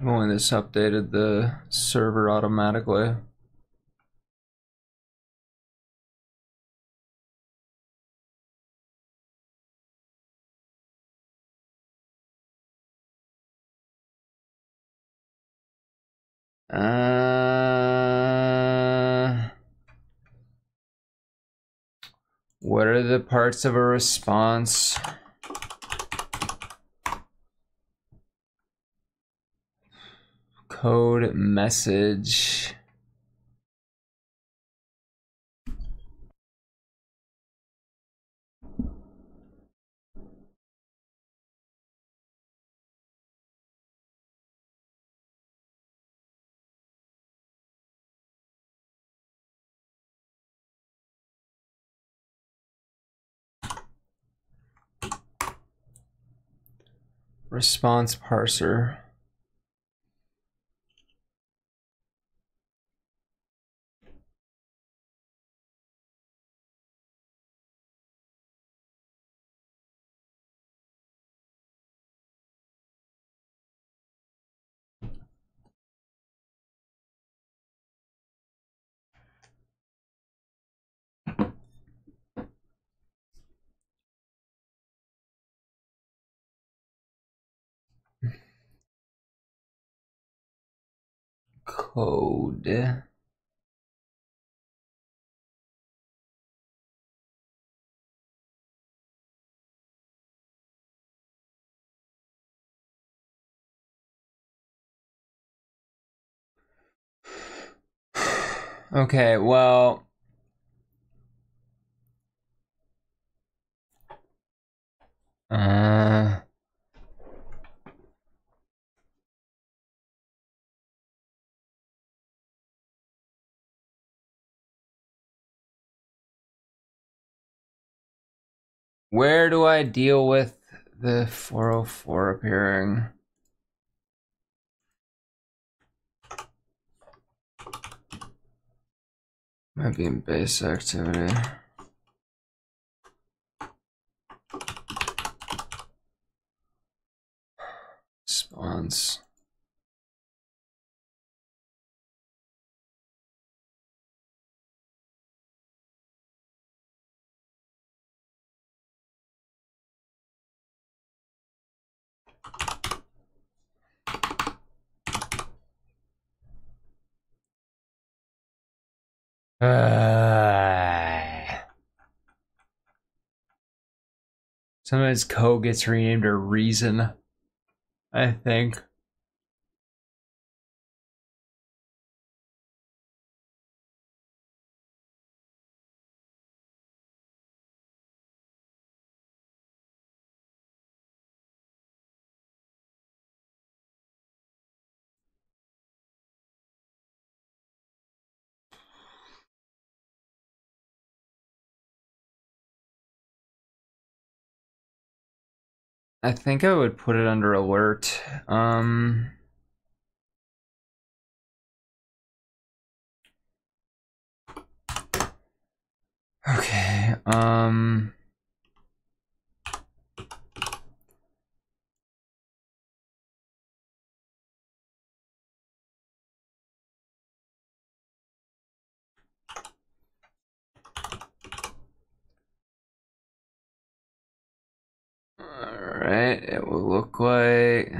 Only this updated the server automatically. Uh, what are the parts of a response? Code message. Response parser. Code. Okay, well. Uh. Where do I deal with the 404 appearing? Might be in base activity. Response. Uh, sometimes Co gets renamed to Reason, I think. I think I would put it under alert. Um, okay. Um, Alright, it will look like...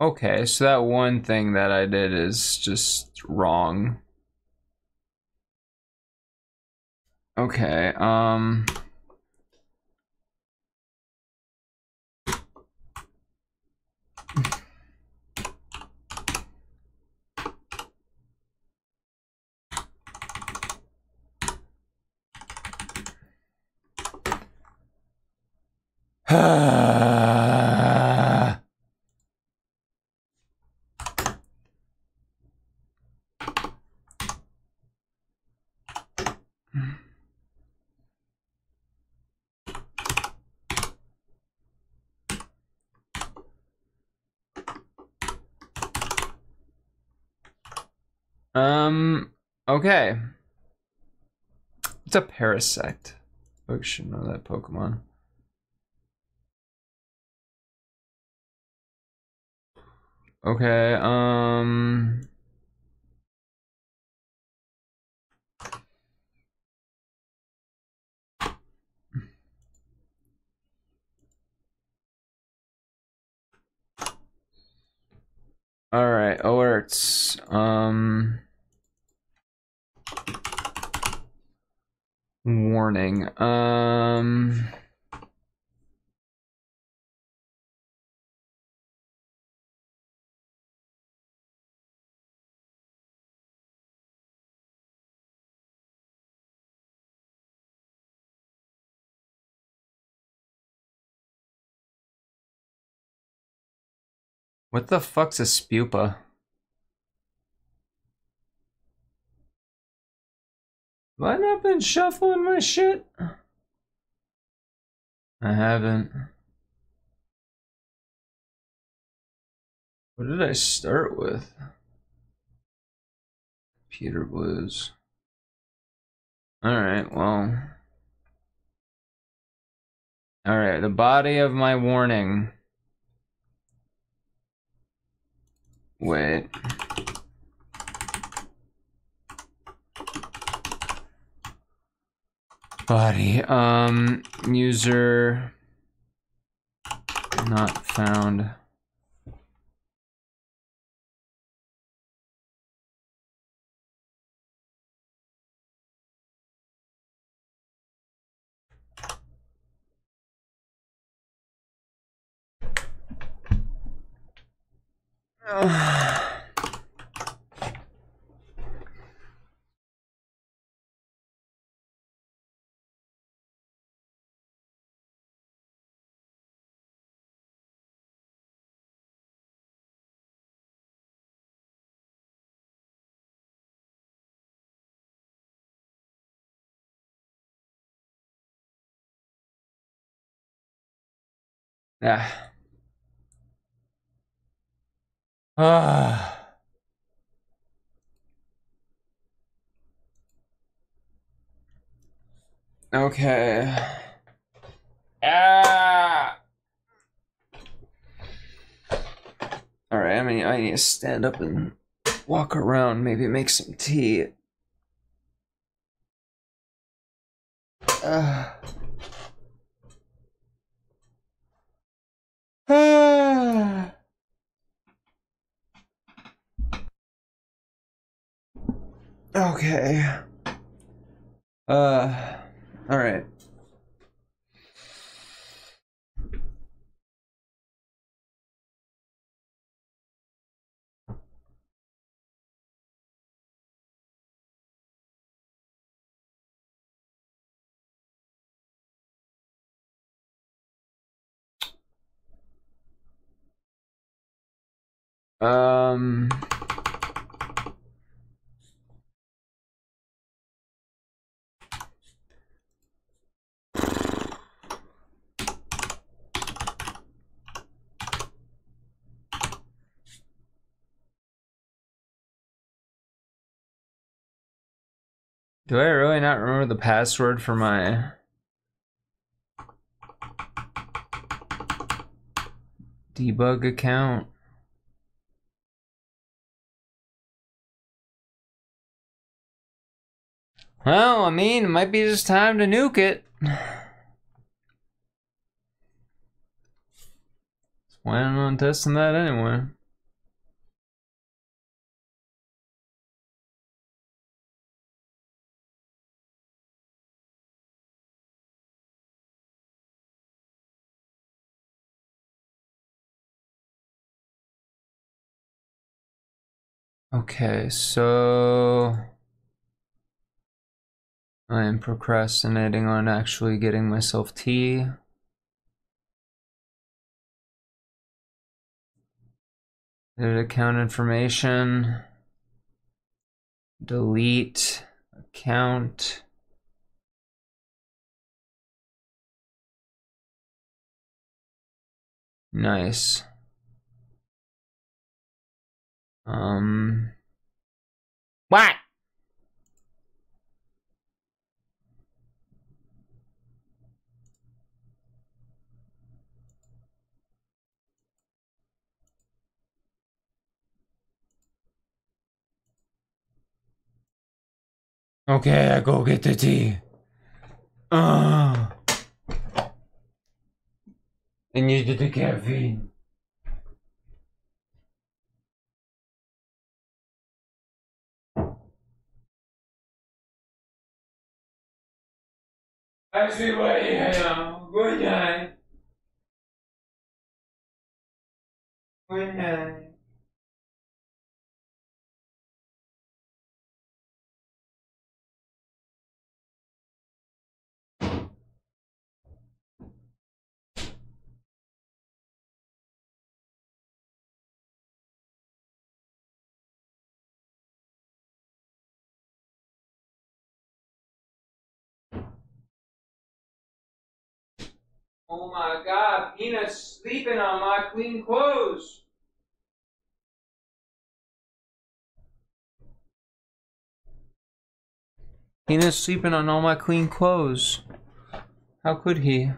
Okay, so that one thing that I did is just wrong. Okay, um... Um, okay. It's a parasect. Folks should know that Pokemon. Okay, um... Alright, alerts. Um... Warning. Um... What the fuck's a spupa? Have I not been shuffling my shit? I haven't. What did I start with? Peter Blues. Alright, well. Alright, the body of my warning. Wait. Body. Um, user not found. Yeah. Ah. Okay. Ah. All right. I mean, I need to stand up and walk around. Maybe make some tea. Uh. Okay. Uh, all right. Um. Do I really not remember the password for my debug account? Well, I mean, it might be just time to nuke it. Planning on testing that anyway. Okay, so I am procrastinating on actually getting myself tea. Edit account information. Delete account. Nice. Um. What? Okay, I go get the tea. Uh. I needed the caffeine. I see what you have. Good night. Good night. Oh my god, Peanut's sleeping on my clean clothes. Peanut's sleeping on all my clean clothes. How could he?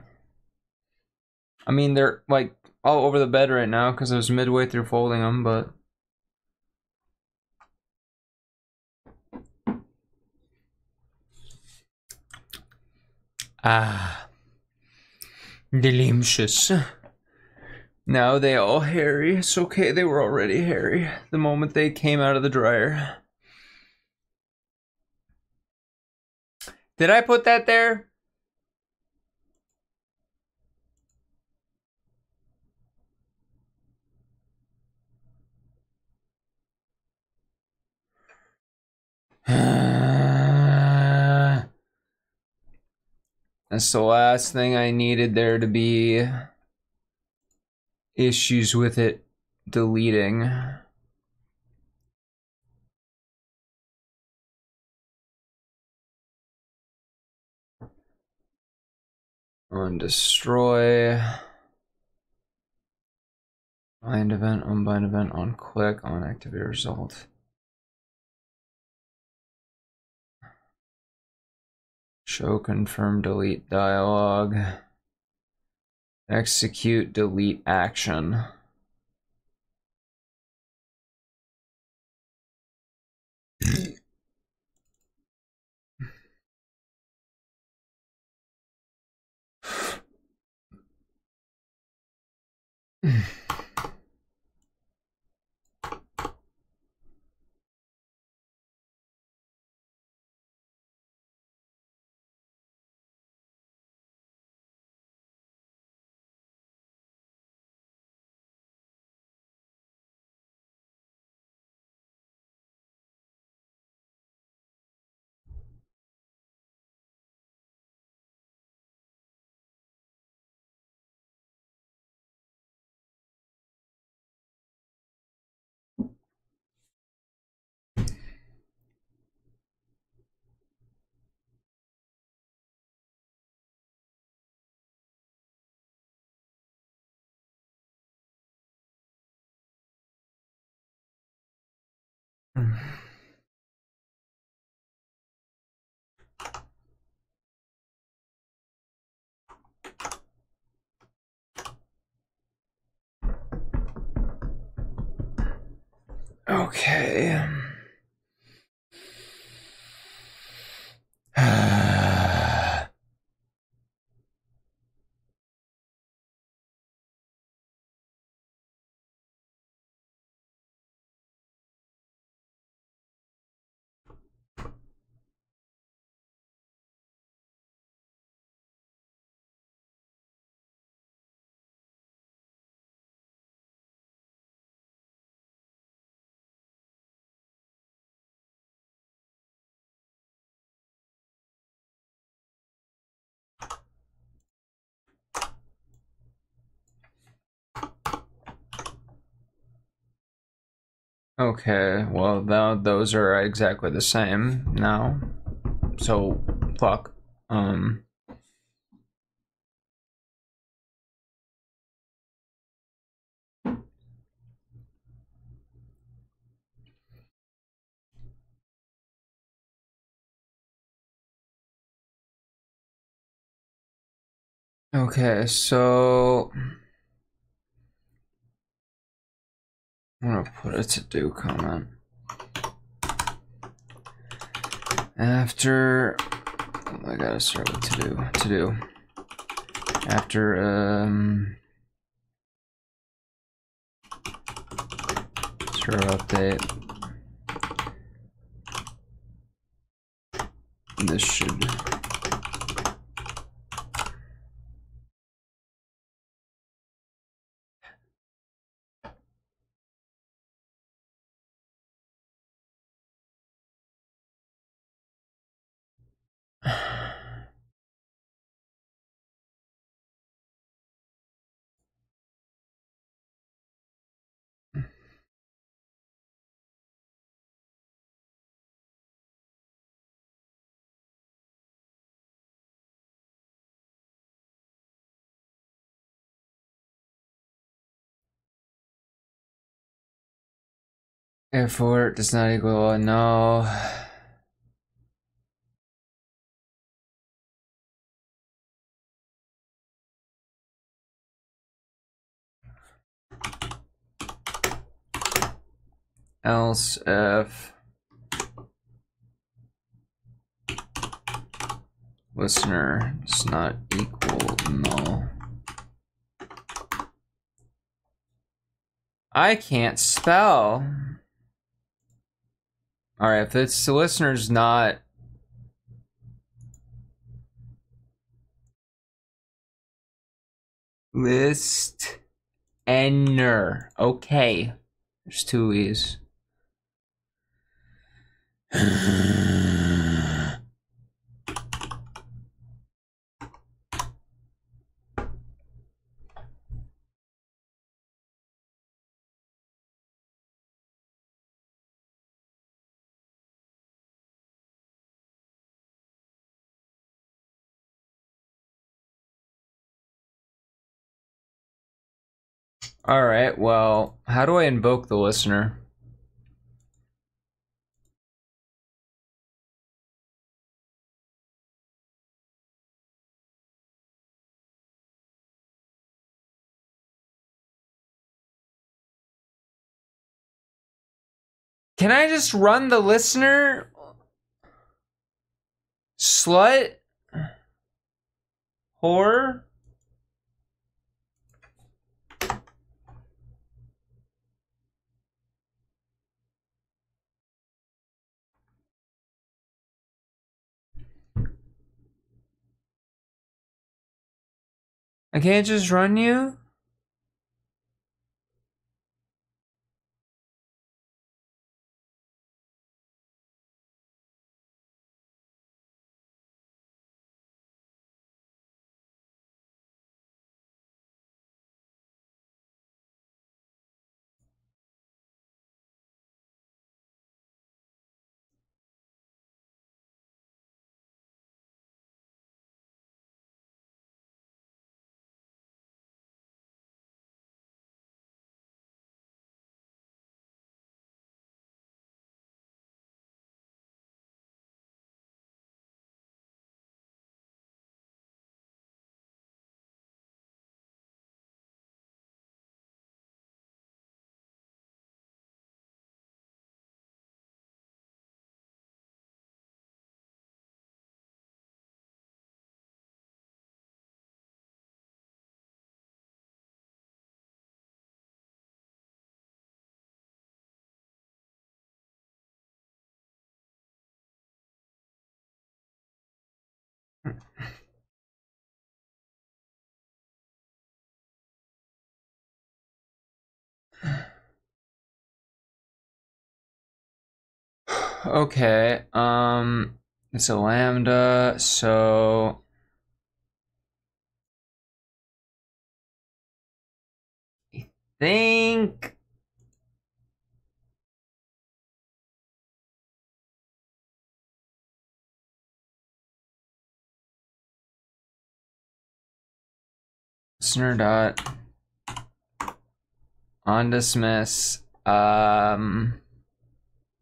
I mean, they're like all over the bed right now because I was midway through folding them, but. Ah. Delicious. Now they all hairy. It's okay, they were already hairy the moment they came out of the dryer. Did I put that there? That's the last thing I needed there to be issues with it deleting. On destroy. Bind event, unbind event, on click, on activity result. Show confirm delete dialog. Execute delete action. Okay. Okay, well, now those are exactly the same now. So, fuck. Um. Okay, so I'm gonna put a to do comment. After I gotta start with to do to do. After um server update. This should Effort oh, does not equal no. Else if listener does not equal null. I can't spell. All right, if it's the listener's not list enter. Okay. There's two E's. All right. Well, how do I invoke the listener? Can I just run the listener? Slut? Whore? I can't just run you? Okay, um, it's a lambda, so I think listener dot on dismiss, um,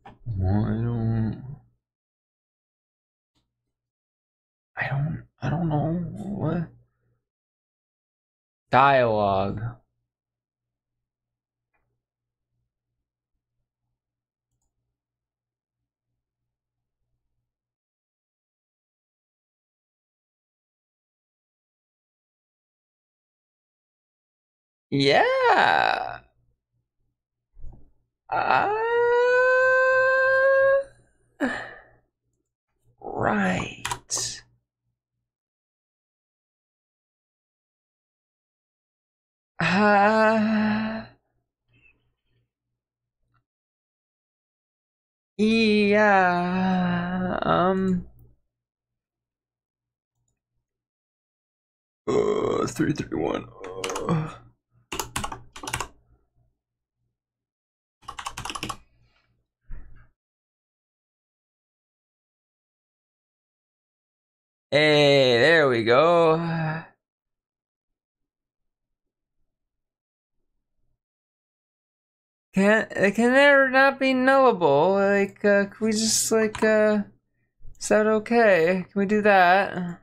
I don't. I don't. I don't know what. Dialogue. Yeah. Uh, right. Uh, yeah. Um. Uh, three, three, one. Uh. Hey, there we go. Can can there not be nullable? Like, uh, can we just like, uh, is that okay? Can we do that?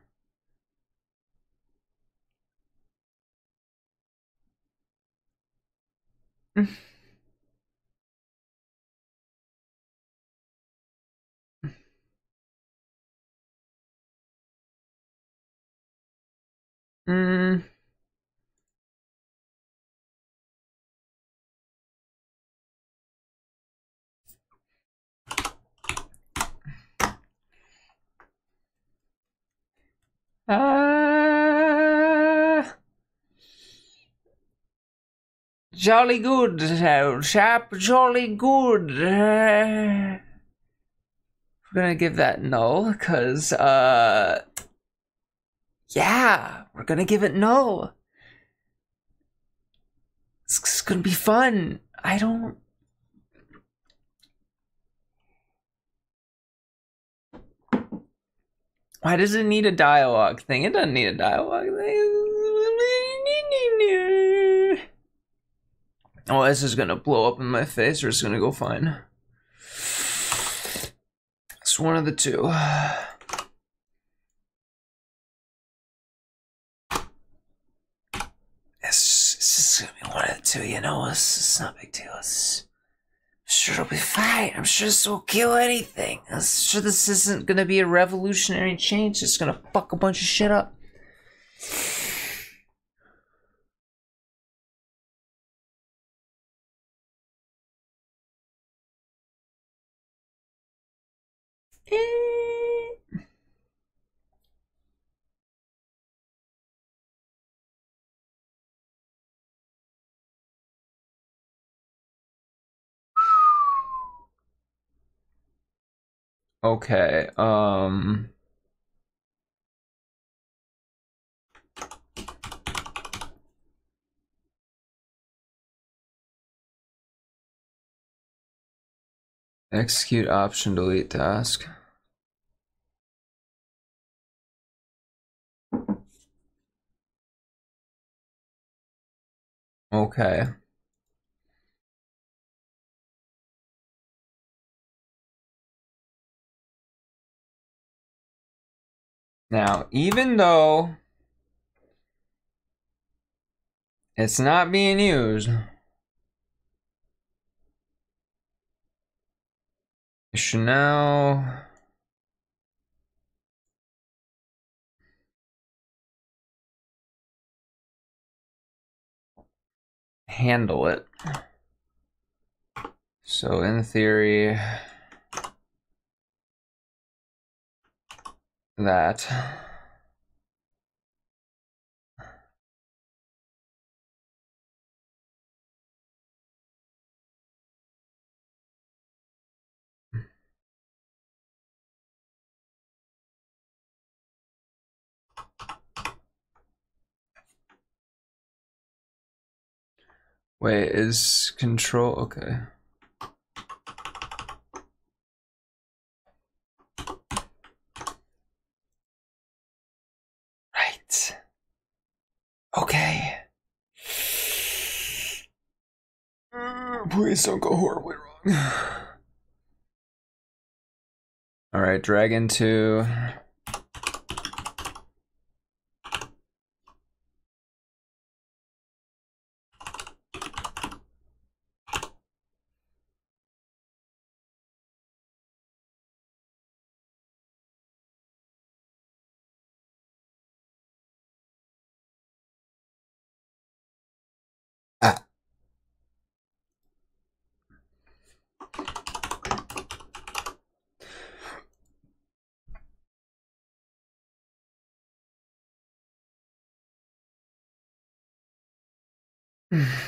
Mm. Ah. Jolly good, chap. Jolly good. we're gonna give that null, cause uh, yeah, we're gonna give it null. It's, it's gonna be fun. I don't. Why does it need a dialogue thing? It doesn't need a dialogue thing. Oh, this is gonna blow up in my face or it's gonna go fine. It's one of the two. It's, it's gonna you know. It's, it's not a big deal. It's, I'm sure it'll be fine. I'm sure this will kill anything. I'm sure this isn't gonna be a revolutionary change. It's gonna fuck a bunch of shit up. Okay, um Execute option delete task. Okay. Now, even though it's not being used, now handle it. So in theory, that. Wait, is control okay? Right. Okay. Please don't go horribly wrong. All right, dragon two. mm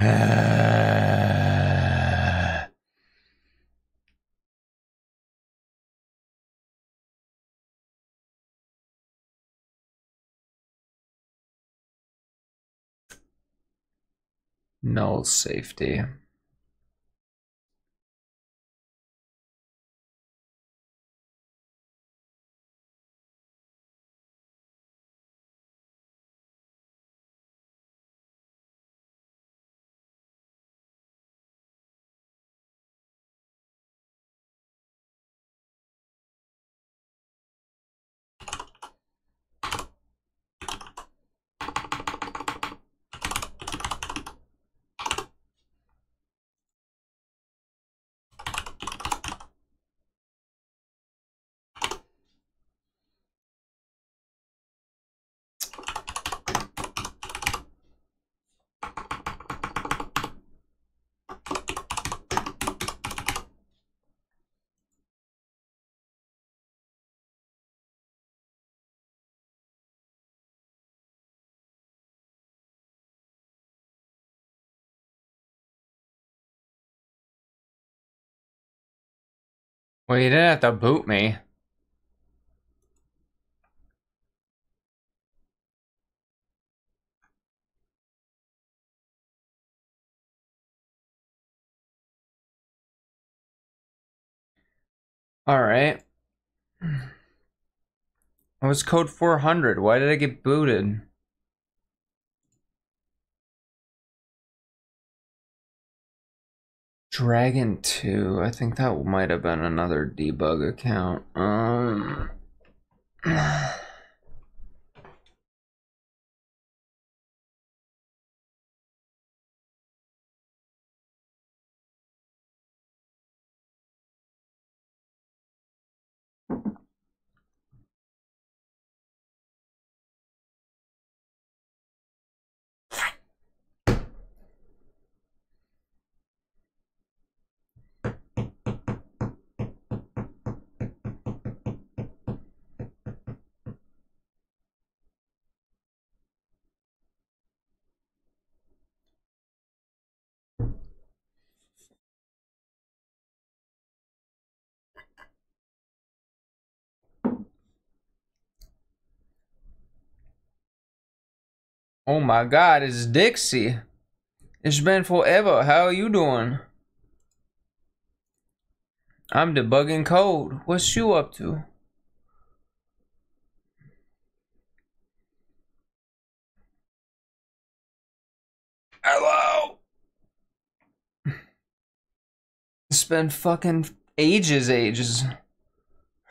Null safety. Well, you didn't have to boot me. All right. I was code 400. Why did I get booted? Dragon 2. I think that might have been another debug account. Um. Oh my god, it's Dixie. It's been forever. How are you doing? I'm debugging code. What's you up to? Hello? It's been fucking ages, ages.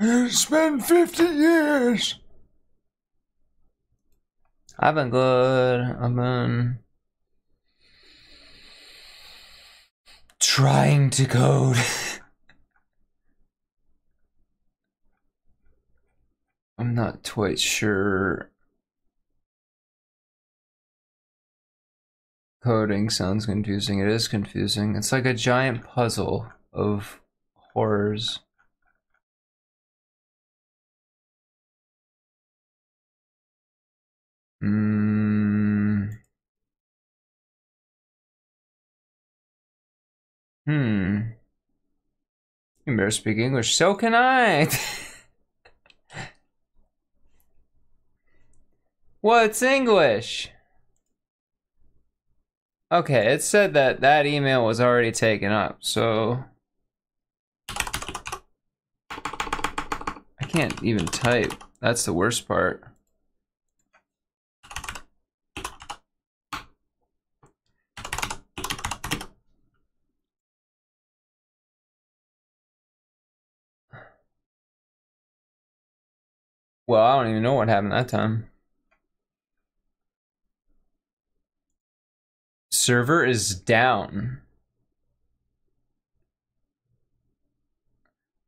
It's been 50 years. I've been good. I've been trying to code. I'm not quite sure. Coding sounds confusing. It is confusing. It's like a giant puzzle of horrors. Mm. Hmm. You better speak English. So can I. What's English? Okay, it said that that email was already taken up, so... I can't even type. That's the worst part. Well, I don't even know what happened that time. Server is down.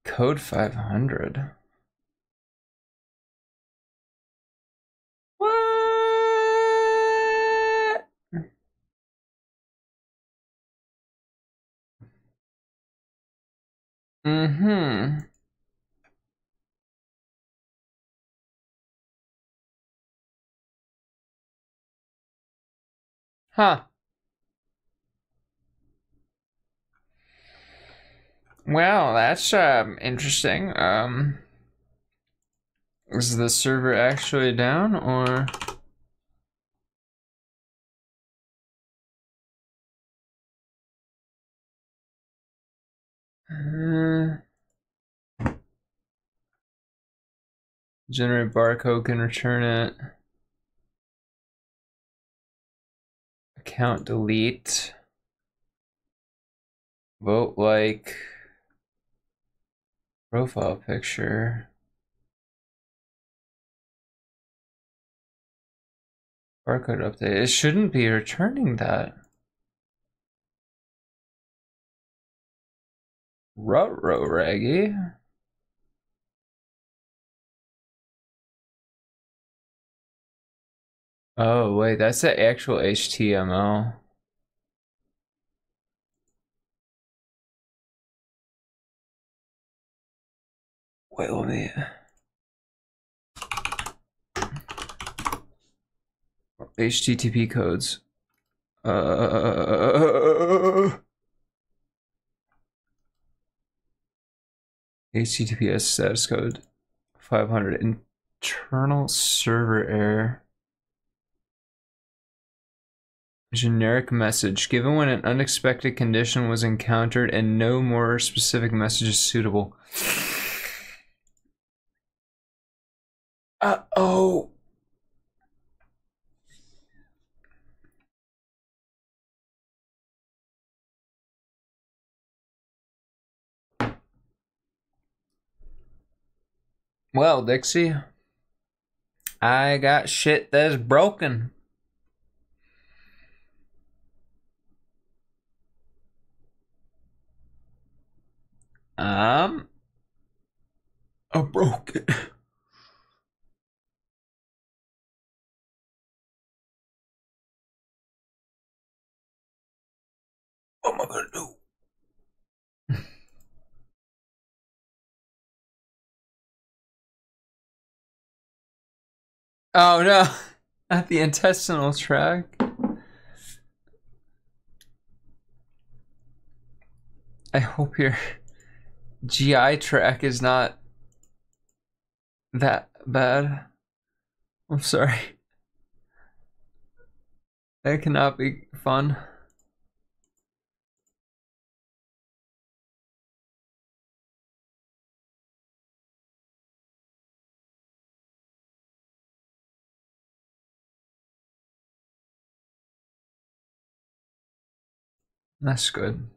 Code 500. What? Mm-hmm. Huh. Well, that's um, interesting. Um, is the server actually down or? Uh, generate barcode can return it. Account delete. Vote like. Profile picture. Barcode update. It shouldn't be returning that. Rutro Raggy. Oh, wait, that's the actual HTML. Wait, let me. HTTP codes. Uh. HTTPS status code 500 internal server error. Generic message given when an unexpected condition was encountered and no more specific message is suitable. Uh oh. Well, Dixie, I got shit that's broken. Um, I broke it. What am I gonna do? oh no, at the intestinal tract. I hope your GI tract is not that bad. I'm sorry. That cannot be fun. That's good.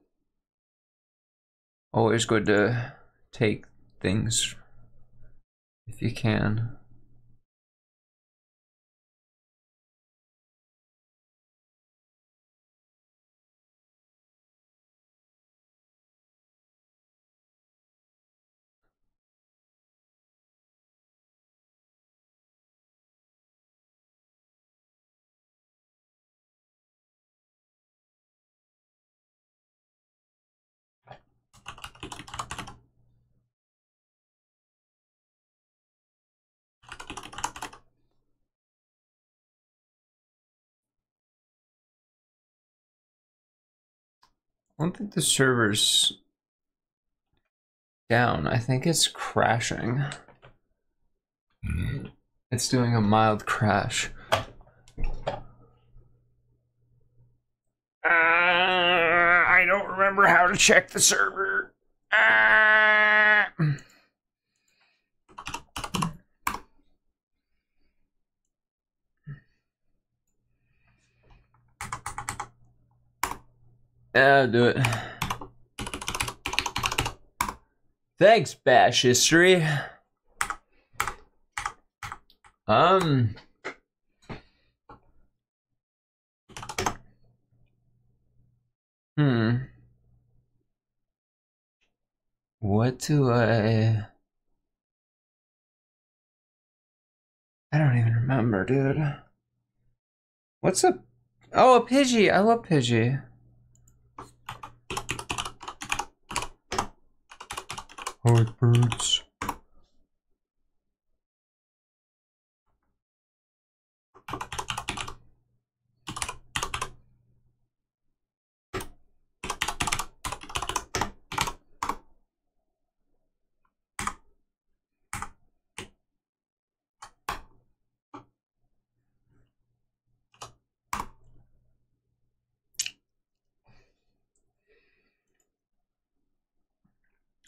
Always good to take things if you can. I don't think the server's down. I think it's crashing. It's doing a mild crash. Uh, I don't remember how to check the server. Uh, yeah, do it. Thanks, Bash History. Um. Hmm. What do I... I don't even remember, dude. What's a... Oh, a Pidgey. I love Pidgey. Alright, birds.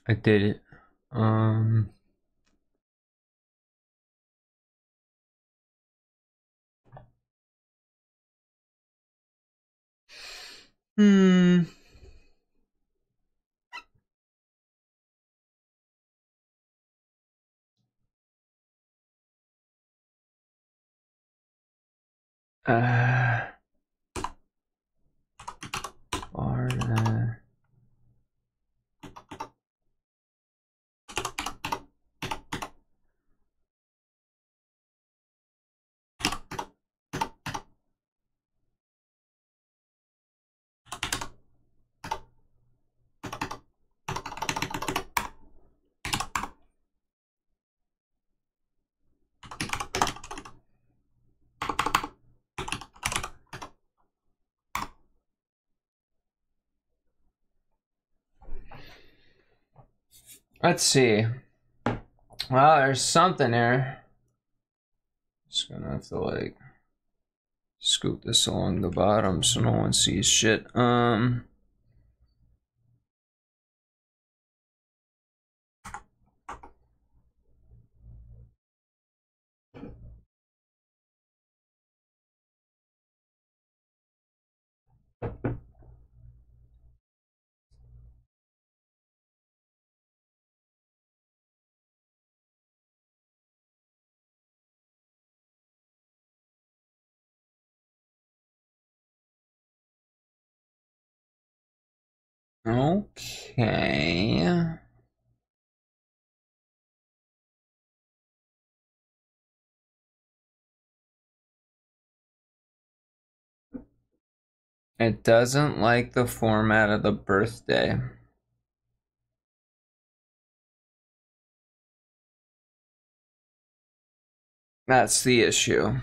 I did it. Um. Hmm. Uh. Let's see. Well, there's something here. Just gonna have to like scoot this along the bottom so no one sees shit. Um. Okay. It doesn't like the format of the birthday. That's the issue.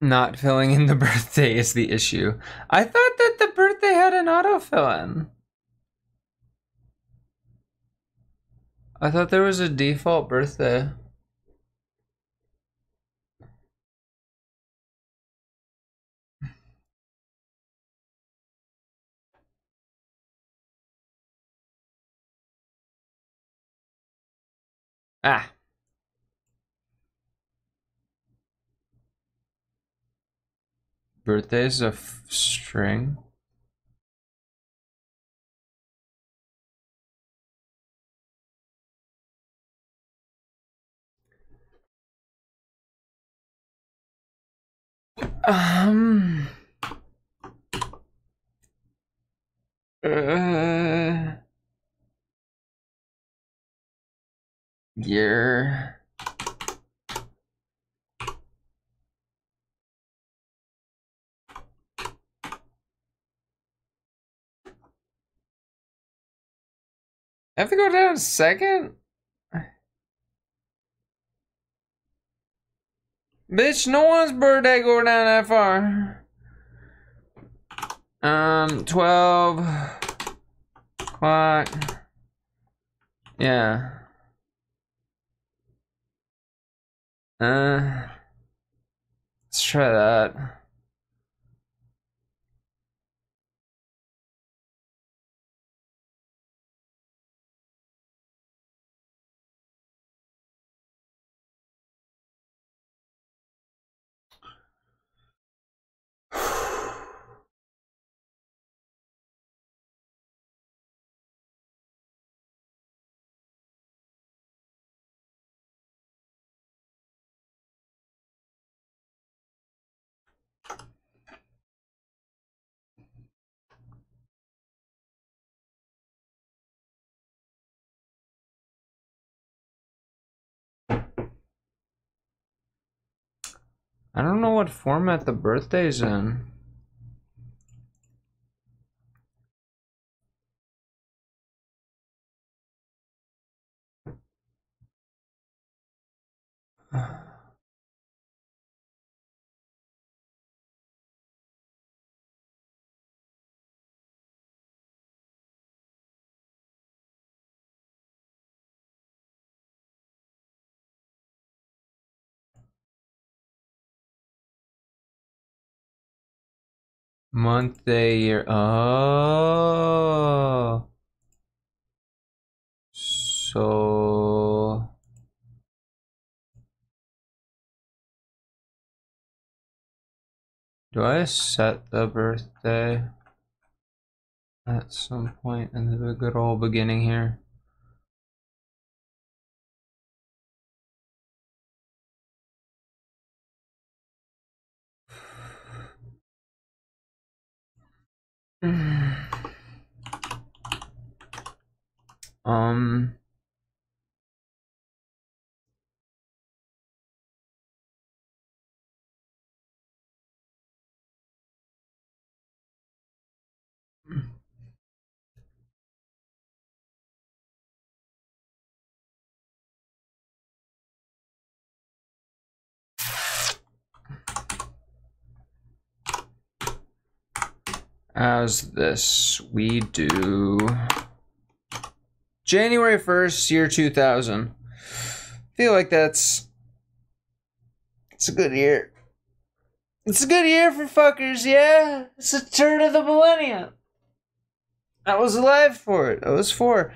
Not filling in the birthday is the issue. I thought that the birthday had an autofill in. I thought there was a default birthday. Ah. Birthdays of string. Um. Uh, year. Have to go down second? Bitch, no one's birthday go down that far. Um, 12 o'clock. Yeah. Uh, let's try that. I don't know what format the birthday's in. Month, day, year. Oh. So. Do I set the birthday at some point in the good old beginning here? um. as this. We do January 1st, year 2000. feel like that's it's a good year. It's a good year for fuckers, yeah? It's a turn of the millennium. I was alive for it. I was four.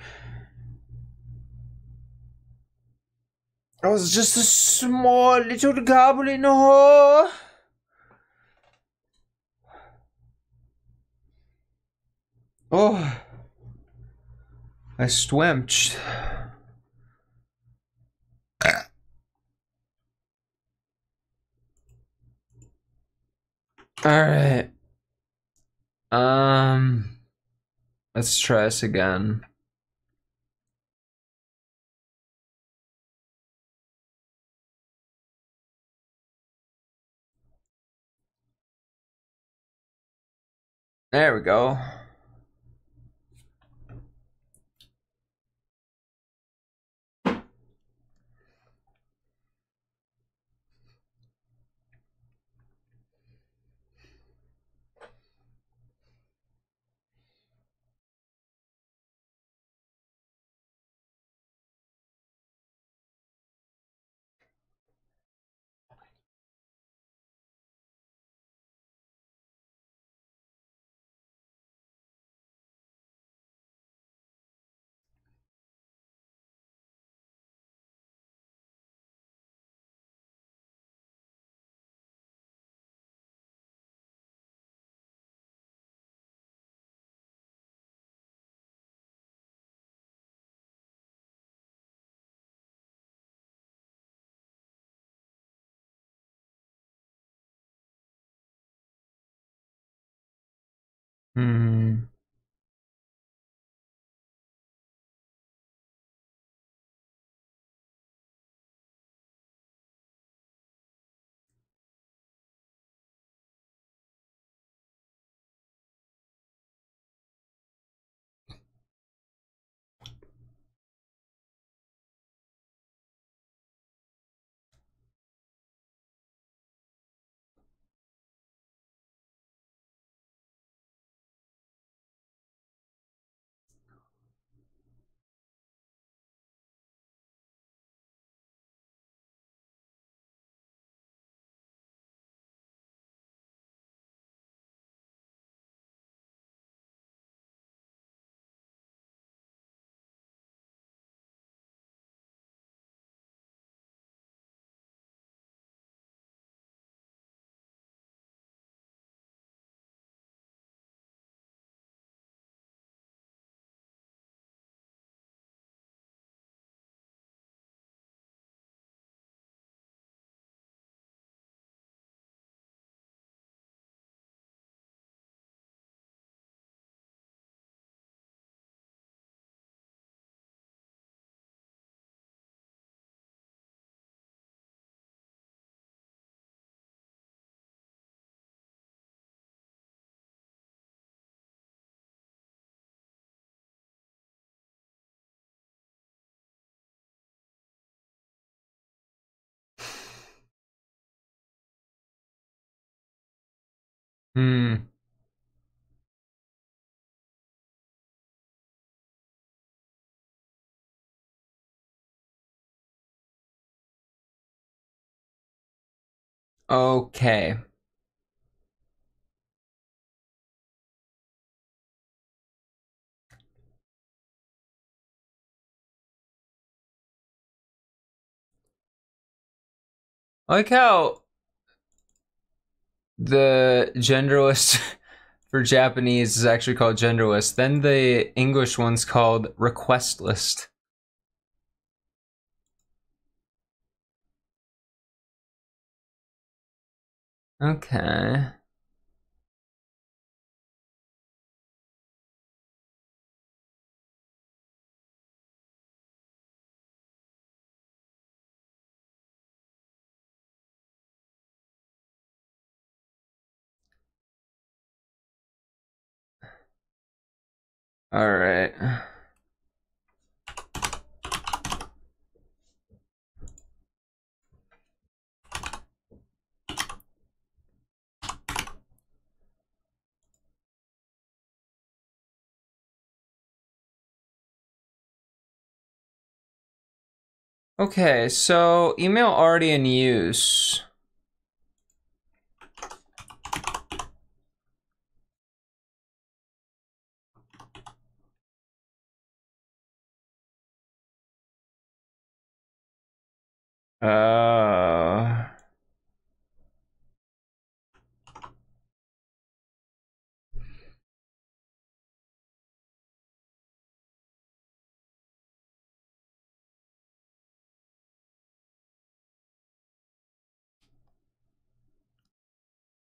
I was just a small little goblin hole. Oh, I swimped. All right. Um, let's try this again. There we go. Hmm. Hmm. Okay. Like how the genderless for Japanese is actually called genderless. Then the English one's called request list. Okay. All right. Okay, so email already in use. Uh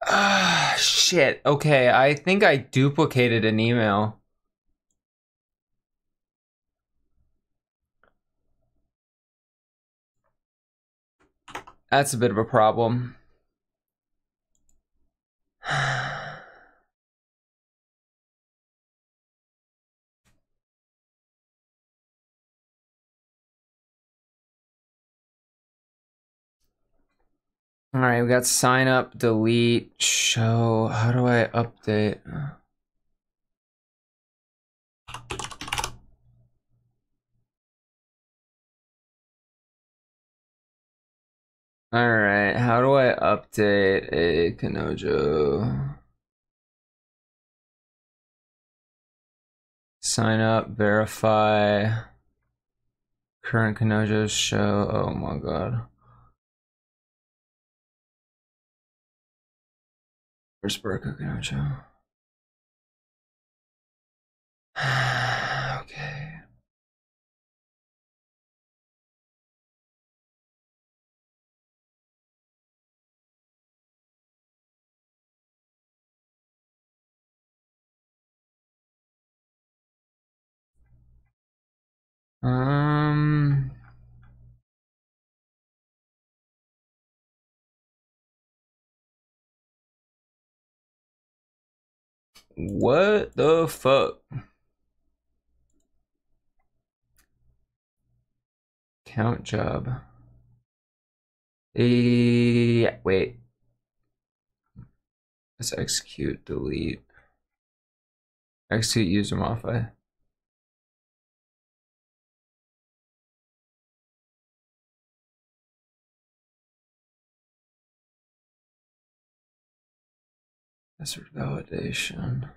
Ah, shit. Okay, I think I duplicated an email. That's a bit of a problem. All right, we got sign up, delete, show. How do I update? All right, how do I update a Kanojo? Sign up, verify. Current Kanojo show. Oh my god. Where's Burka Kanojo? okay. Um. What the fuck? Count job. Yeah, wait. Let's execute, delete. Execute user modify. Password validation.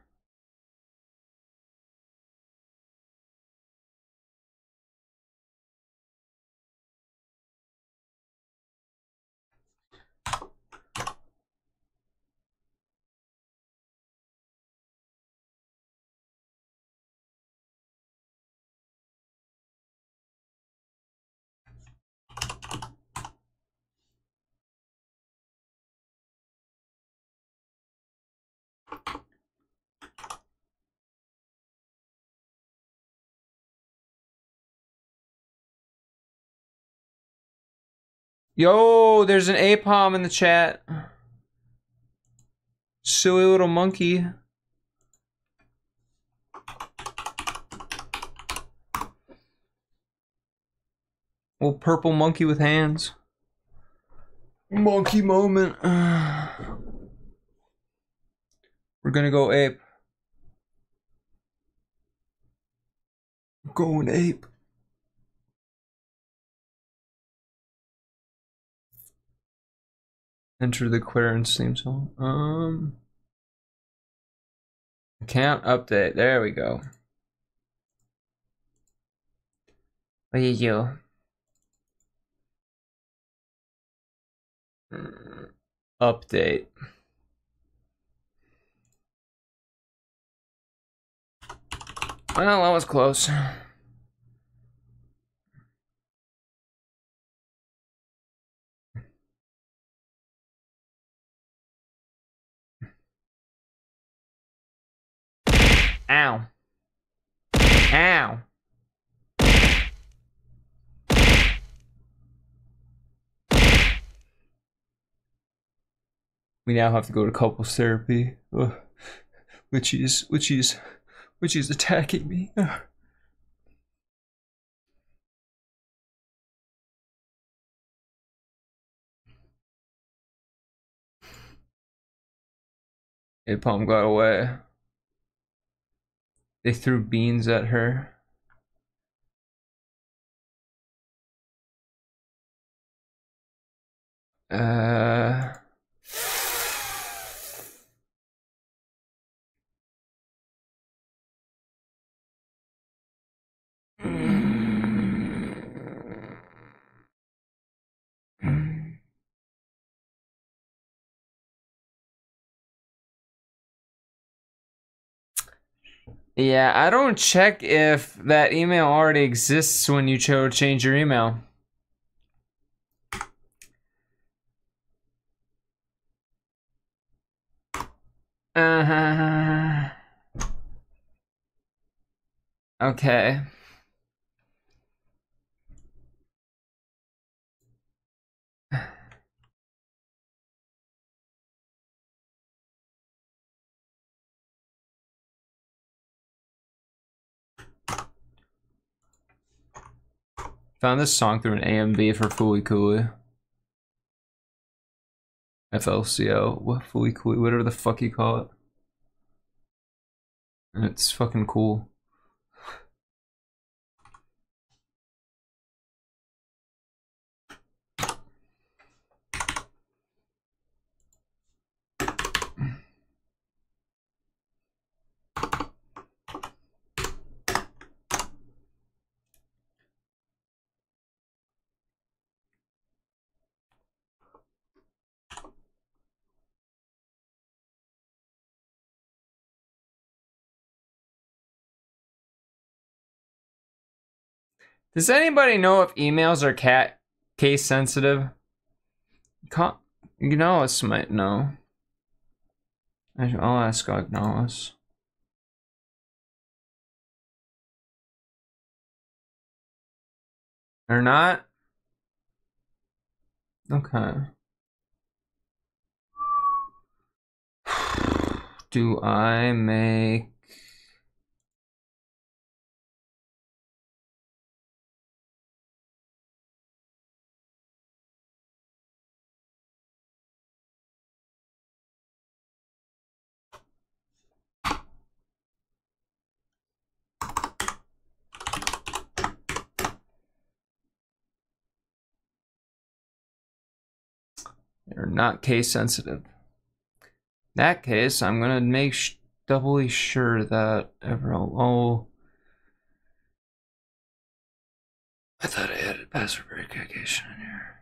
Yo, there's an APOM in the chat. Silly little monkey. Little purple monkey with hands. Monkey moment. We're gonna go ape. Going ape. Enter the clearance theme song. Um, account update. There we go. What do you do? Hmm, update. Well, that was close. Ow. Ow. We now have to go to couples therapy, which is which is which is attacking me. Ugh. Palm got away. They threw beans at her. Uh, Yeah, I don't check if that email already exists when you to change your email. Uh-huh. Okay. Found this song through an AMV for Fooly Cooly. FLCL, what Fooly Cooly, whatever the fuck you call it. And it's fucking cool. Does anybody know if emails are cat case sensitive? Ignalis might know. I'll ask Ignalis. They're not? Okay. Do I make They're not case sensitive. In that case, I'm gonna make doubly sure that everyone. Oh, I thought I added password verification in here.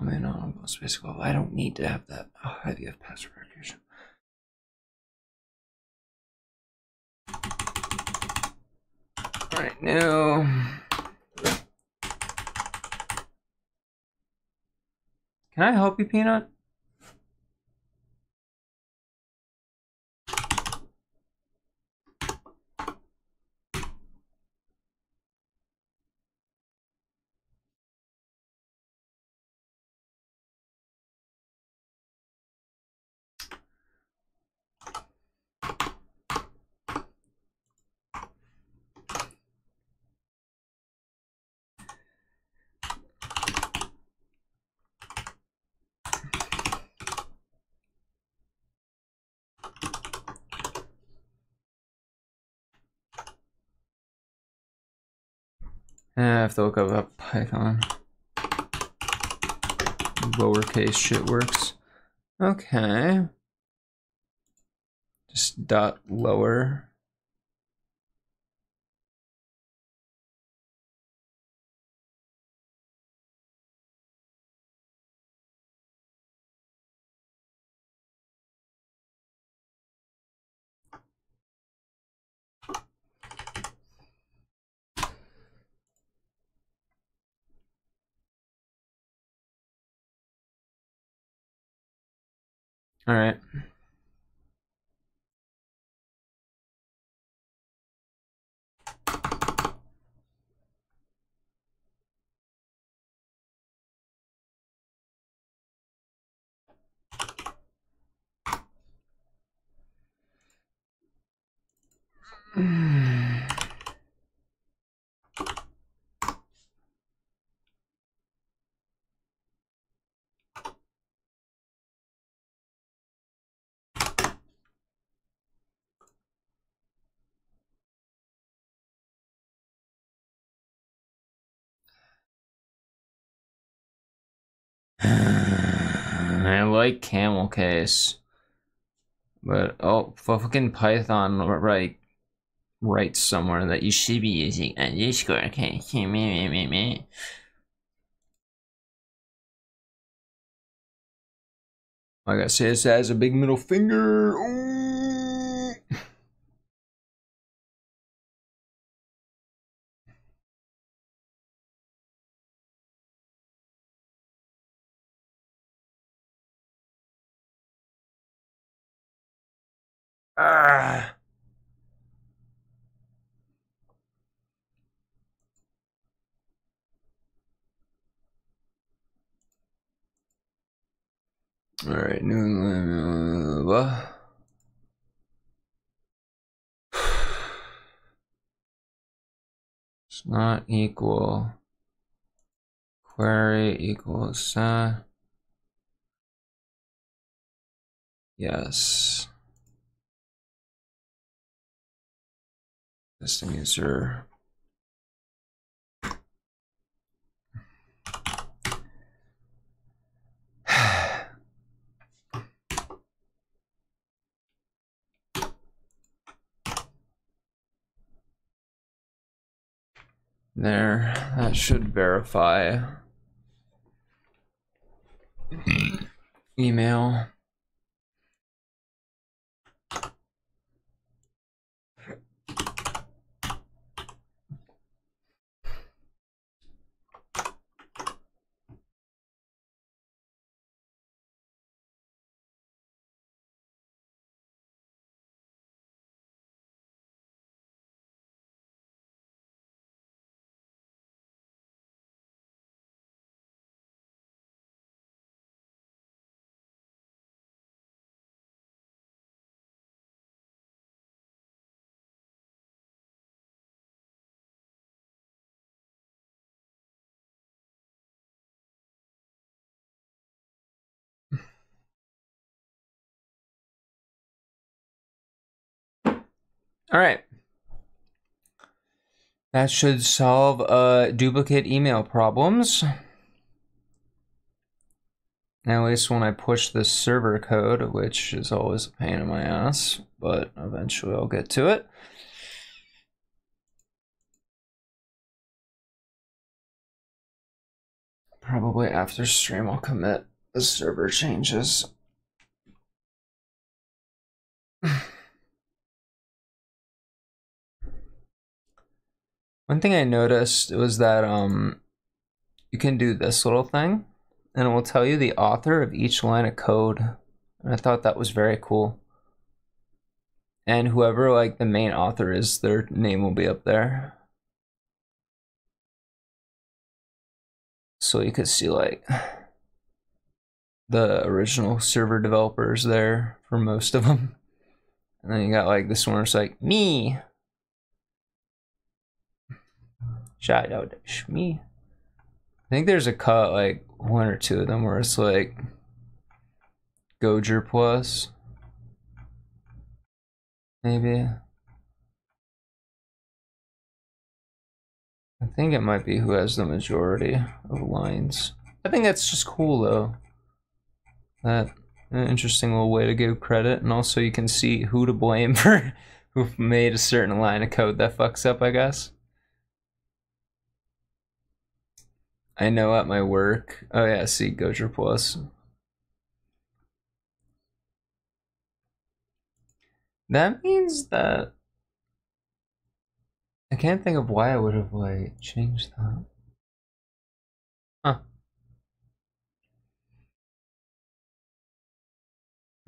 I mean, on most basic level, I don't need to have that oh, IVF password verification. All right, now. I help you, Peanut? Eh, I have to look up a Python. Lowercase shit works. Okay. Just dot lower. All right. I like camel case. But oh fucking Python right writes somewhere that you should be using underscore case. Like I said, it has a big middle finger. Ooh. Ah. All right, New England. Blah. It's not equal. Query equals uh, yes. Testing user. There, that should verify. Hmm. Email. All right. That should solve uh, duplicate email problems. Now, at least when I push the server code, which is always a pain in my ass, but eventually I'll get to it. Probably after stream, I'll commit the server changes. One thing I noticed was that um, you can do this little thing, and it will tell you the author of each line of code. And I thought that was very cool. And whoever like the main author is, their name will be up there. So you could see like the original server developers there for most of them. And then you got like this one where it's like me Out to me. I think there's a cut like one or two of them where it's like Goujer plus. Maybe. I think it might be who has the majority of lines. I think that's just cool though. That an interesting little way to give credit, and also you can see who to blame for who made a certain line of code that fucks up, I guess. I know at my work. Oh yeah, see Goujer Plus. That means that I can't think of why I would have like changed that. Huh.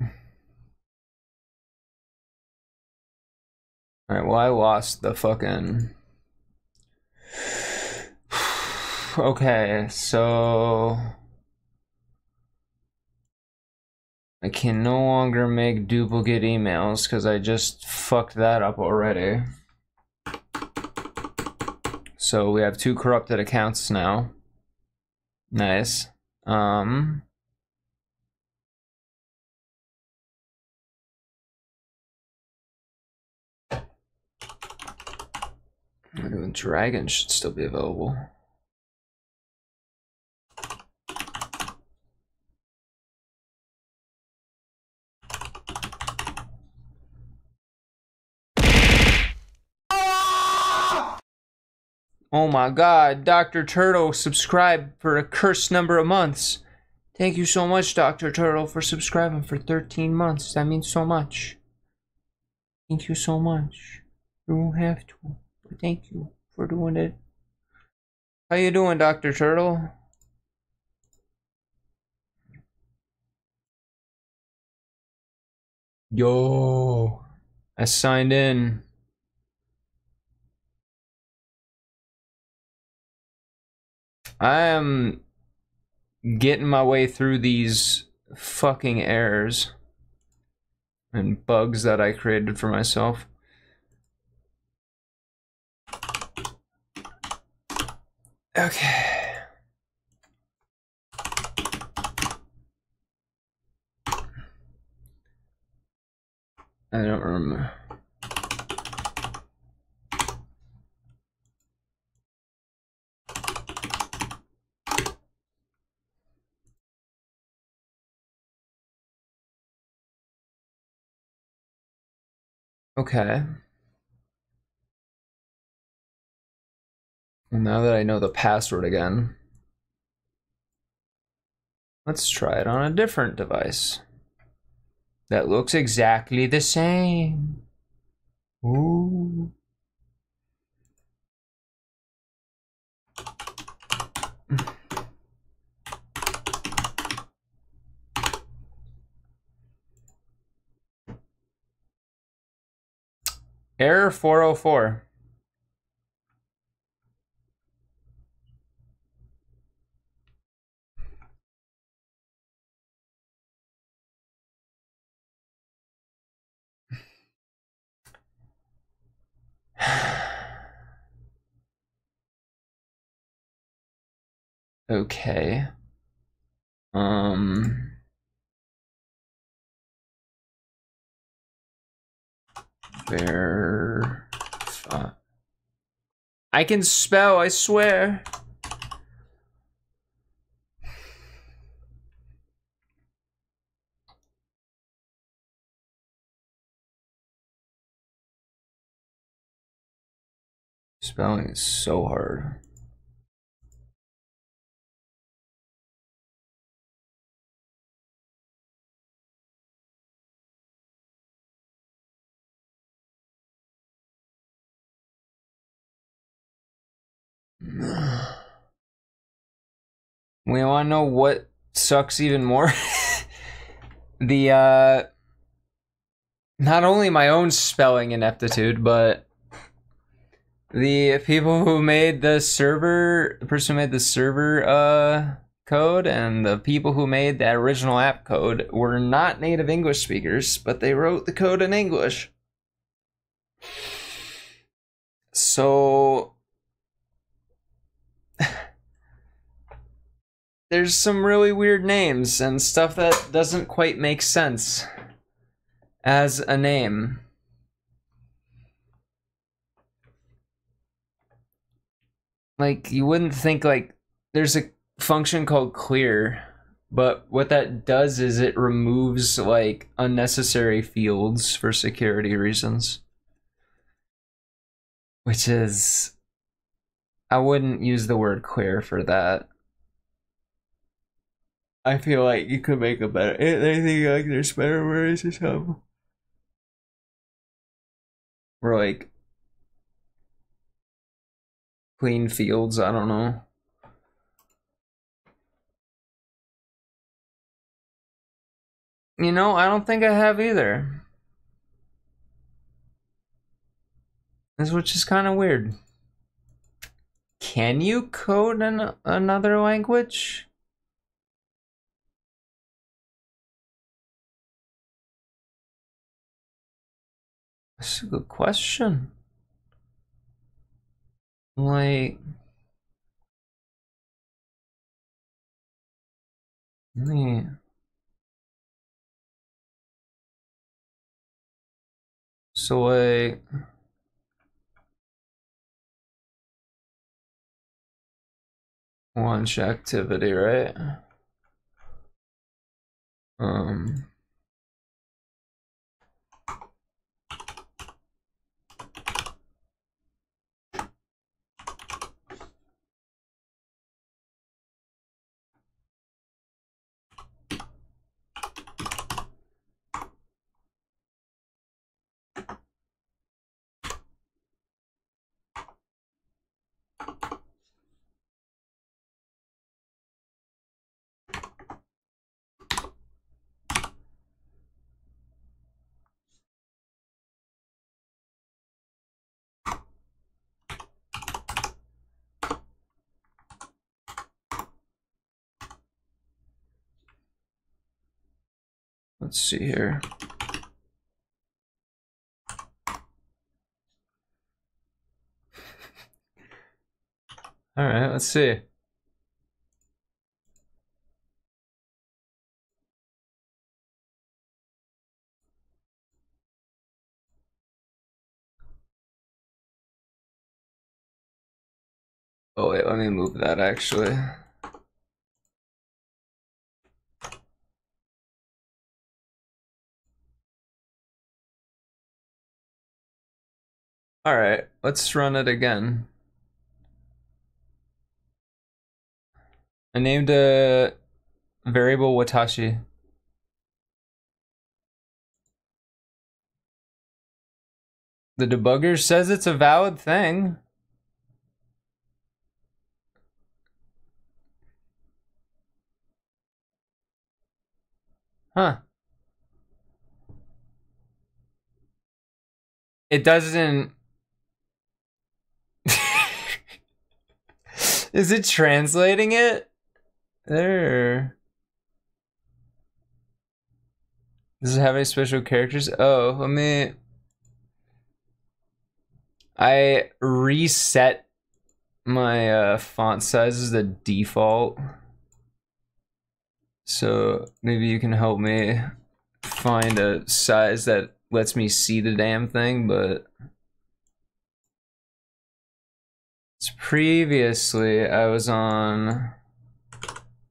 Alright, well I lost the fucking okay, so I can no longer make duplicate emails because I just fucked that up already. So we have two corrupted accounts now. Nice. Um Dragon should still be available. Oh my god, Dr. Turtle subscribed for a cursed number of months. Thank you so much, Dr. Turtle, for subscribing for 13 months. That means so much. Thank you so much. You don't have to, but thank you for doing it. How you doing, Dr. Turtle? Yo, I signed in. I am getting my way through these fucking errors and bugs that I created for myself. Okay. I don't remember. Okay. Now that I know the password again, let's try it on a different device that looks exactly the same. Ooh. Error 404. okay. Um Verify. I can spell, I swear. Spelling is so hard. We want to know what sucks even more. the uh not only my own spelling ineptitude, but the people who made the server, the person who made the server uh code and the people who made that original app code were not native English speakers, but they wrote the code in English. So there's some really weird names and stuff that doesn't quite make sense as a name. Like you wouldn't think like there's a function called clear, but what that does is it removes like unnecessary fields for security reasons. Which is I wouldn't use the word clear for that. I feel like you could make a better. Eh, I think like there's better words or something. Or like clean fields. I don't know. You know, I don't think I have either. This which is kind of weird. Can you code in another language? That's a good question. Like, me. So like. Launch activity, right? Um. Let's see here. All right, let's see. Oh wait, let me move that actually. All right, let's run it again. I named a variable Watashi. The debugger says it's a valid thing. Huh. It doesn't Is it translating it? There. Does it have any special characters? Oh, let me. I reset my uh, font size as the default. So maybe you can help me find a size that lets me see the damn thing, but previously I was on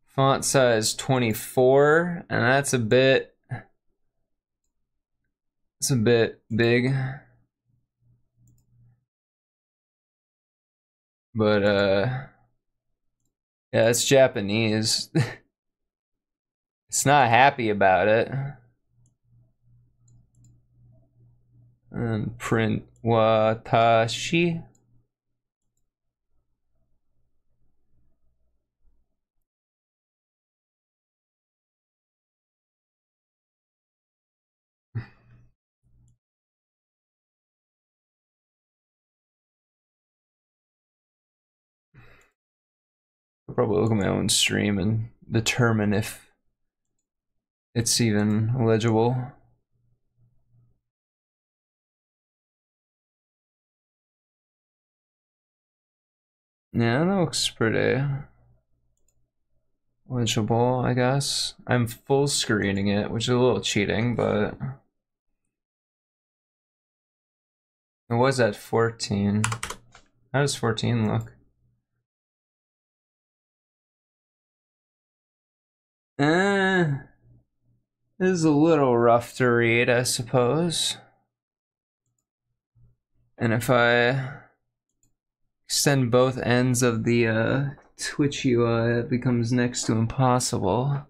font size 24 and that's a bit it's a bit big. But uh yeah it's Japanese. It's not happy about it. And print watashi probably look at my own stream and determine if it's even legible. Yeah, that looks pretty legible, I guess. I'm full screening it, which is a little cheating, but it was at 14. How does 14 look? Eh, is a little rough to read, I suppose. And if I extend both ends of the uh, Twitch UI, it becomes next to impossible.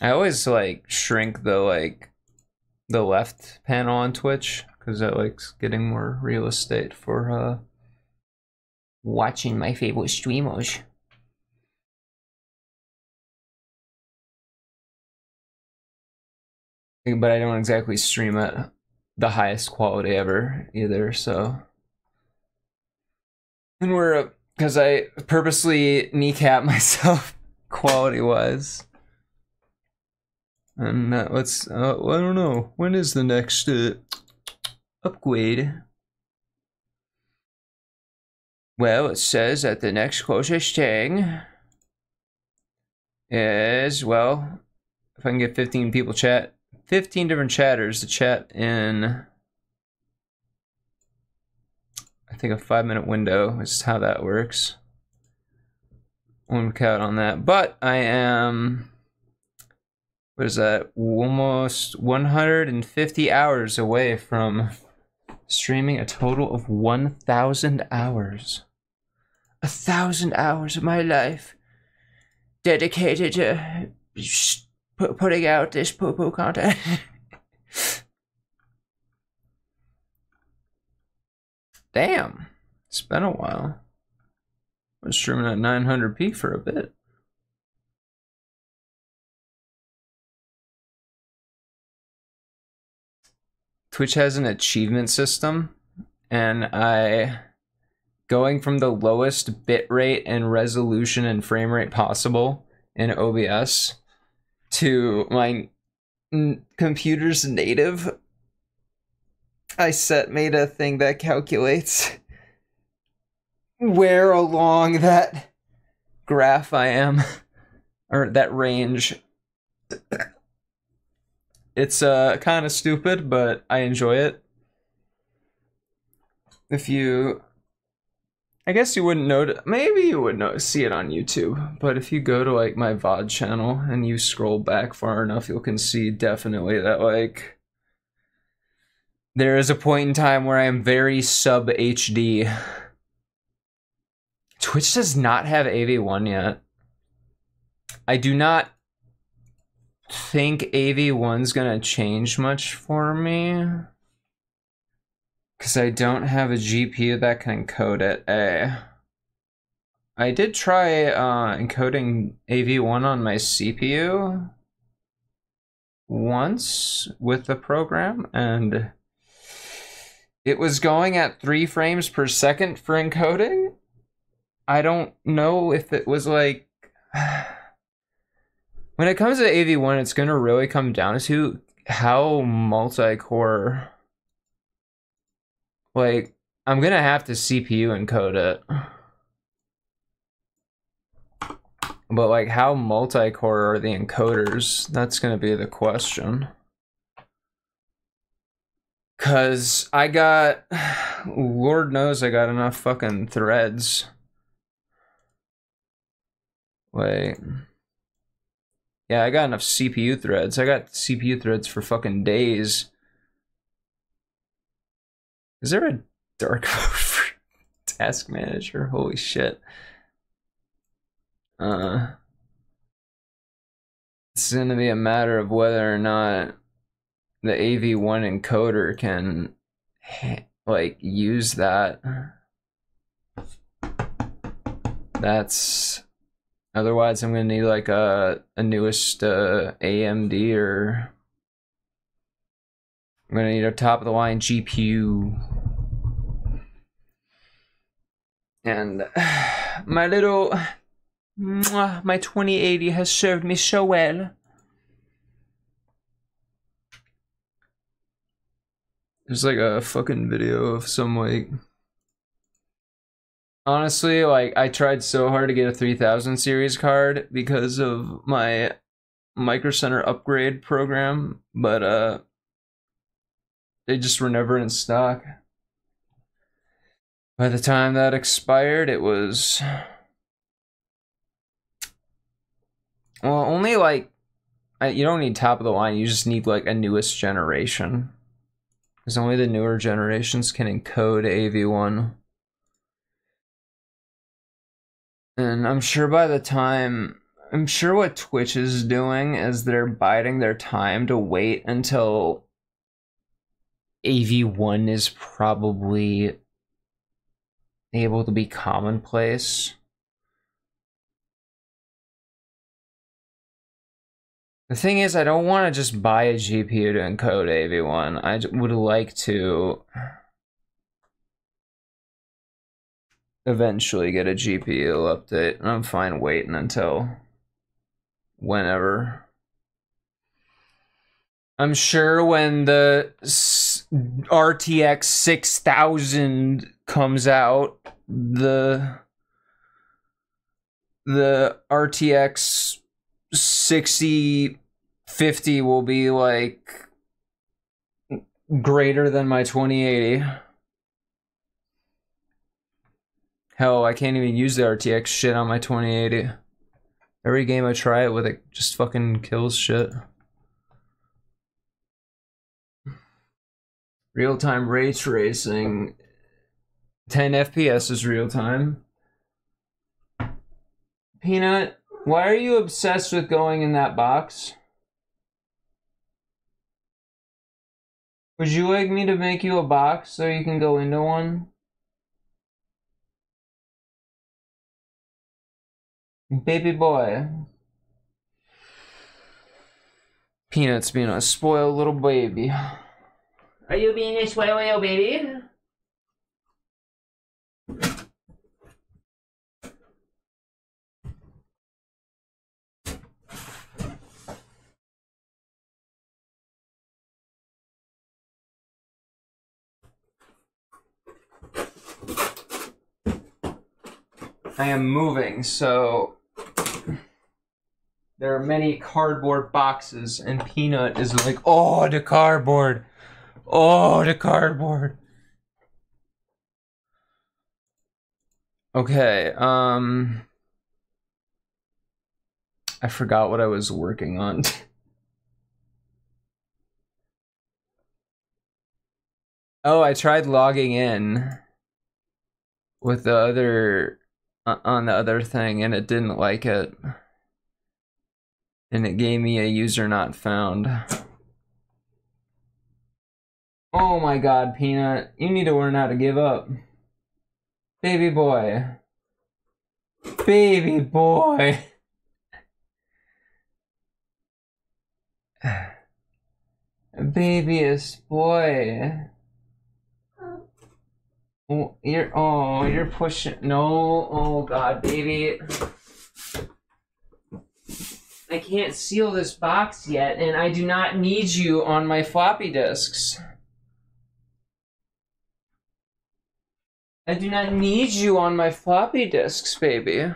I always like shrink the like the left panel on Twitch because that likes getting more real estate for uh watching my favorite streamers. But I don't exactly stream at the highest quality ever either, so. And we're, because I purposely kneecap myself quality wise. And uh, let's, uh, I don't know, when is the next uh, upgrade? Well, it says that the next closest thing is, well, if I can get 15 people chat, 15 different chatters to chat in, I think a five minute window is how that works. One count on that. But I am, what is that, almost 150 hours away from streaming a total of 1,000 hours. A thousand hours of my life dedicated to putting out this poo-poo content. Damn, it's been a while. I was streaming at 900p for a bit. Twitch has an achievement system, and I going from the lowest bit rate and resolution and frame rate possible in OBS to my computer's native. I set made a thing that calculates where along that graph I am or that range. It's uh kind of stupid, but I enjoy it. If you I guess you wouldn't know maybe you would know see it on YouTube, but if you go to like my VOD channel and you scroll back far enough, you can see definitely that like there is a point in time where I am very sub HD. Twitch does not have AV1 yet. I do not think AV1's gonna change much for me. Because I don't have a GPU that can encode it. A. I did try uh, encoding AV1 on my CPU once with the program, and it was going at three frames per second for encoding. I don't know if it was like. When it comes to AV1, it's going to really come down to how multi core. Like, I'm going to have to CPU encode it. But, like, how multi core are the encoders? That's going to be the question. Because I got. Lord knows I got enough fucking threads. Wait. Yeah, I got enough CPU threads. I got CPU threads for fucking days. Is there a dark mode for task manager? Holy shit. Uh it's gonna be a matter of whether or not the AV1 encoder can like use that. That's Otherwise, I'm gonna need like a a newest uh, AMD or I'm gonna need a top of the line GPU. And my little my 2080 has served me so well. There's like a fucking video of some like honestly, like I tried so hard to get a 3000 series card because of my Micro Center upgrade program, but uh they just were never in stock. By the time that expired, it was well, only like you don't need top of the line, you just need like a newest generation. Because only the newer generations can encode AV1. And I'm sure by the time I'm sure what Twitch is doing is they're biding their time to wait until AV1 is probably able to be commonplace. The thing is, I don't want to just buy a GPU to encode AV1. I would like to eventually get a GPU update. and I'm fine waiting until whenever. I'm sure when the RTX 6000 comes out, the the RTX 6050 will be like greater than my 2080. Hell, I can't even use the RTX shit on my 2080. Every game I try it with, it just fucking kills shit. Real time ray tracing. 10 FPS is real time. Peanut, why are you obsessed with going in that box? Would you like me to make you a box so you can go into one? Baby boy. Peanuts being a spoiled little baby. Are you being a spoiled little baby? I am moving, so there are many cardboard boxes, and Peanut is like, oh, the cardboard. Oh, the cardboard. Okay, um. I forgot what I was working on. oh, I tried logging in with the other uh, on the other thing and it didn't like it. And it gave me a user not found. Oh my god, Peanut. You need to learn how to give up. Baby boy. Baby boy. Babyest boy. Oh, you're oh, you're pushing. No, oh god, baby. I can't seal this box yet, and I do not need you on my floppy disks. I do not need you on my floppy disks, baby.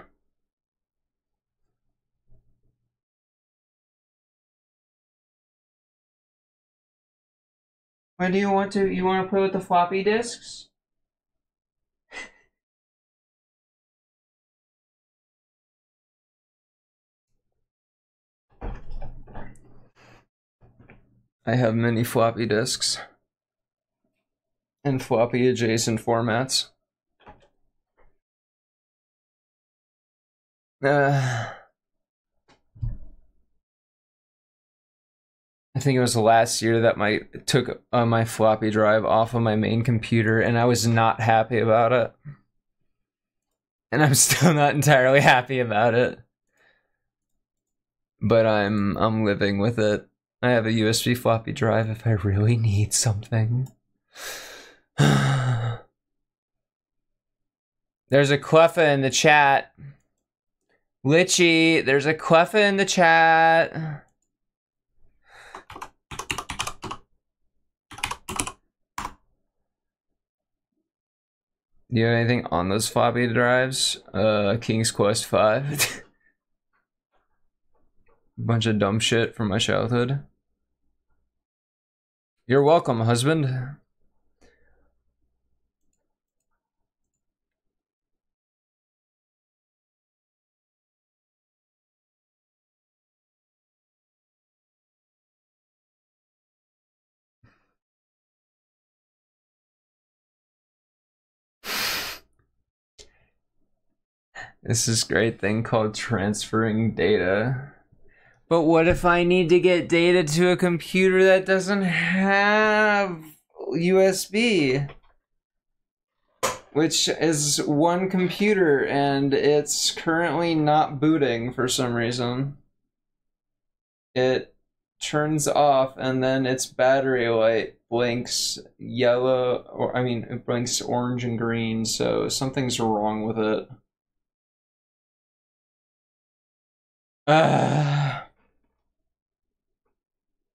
Why do you want to? You want to play with the floppy disks? I have many floppy disks and floppy adjacent formats. Uh, I think it was the last year that my took uh, my floppy drive off of my main computer, and I was not happy about it. And I'm still not entirely happy about it. But I'm I'm living with it. I have a USB floppy drive if I really need something. There's a Cleffa in the chat. Litchy, there's a Cleffa in the chat. Do you have anything on those floppy drives? Uh, King's Quest 5. Bunch of dumb shit from my childhood. You're welcome, husband. This is great thing called transferring data. But what if I need to get data to a computer that doesn't have USB? Which is one computer and it's currently not booting for some reason. It turns off and then its battery light blinks yellow or I mean it blinks orange and green so something's wrong with it. Uh,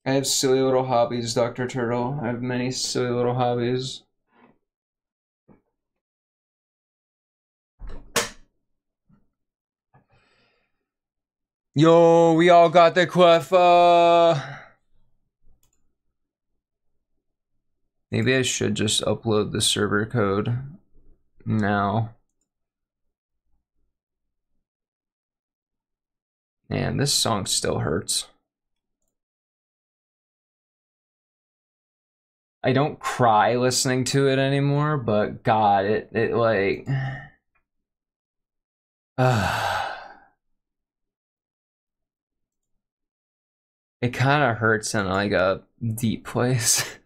I have silly little hobbies, Dr. Turtle. I have many silly little hobbies. Yo, we all got the Cleffa. Maybe I should just upload the server code now. Man, this song still hurts. I don't cry listening to it anymore, but God, it it like uh, it kind of hurts in like a deep place.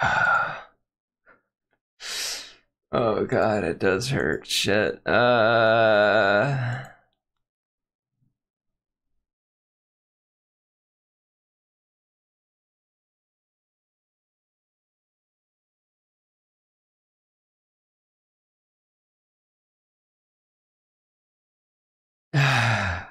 oh God, it does hurt. Shit. Uh. 唉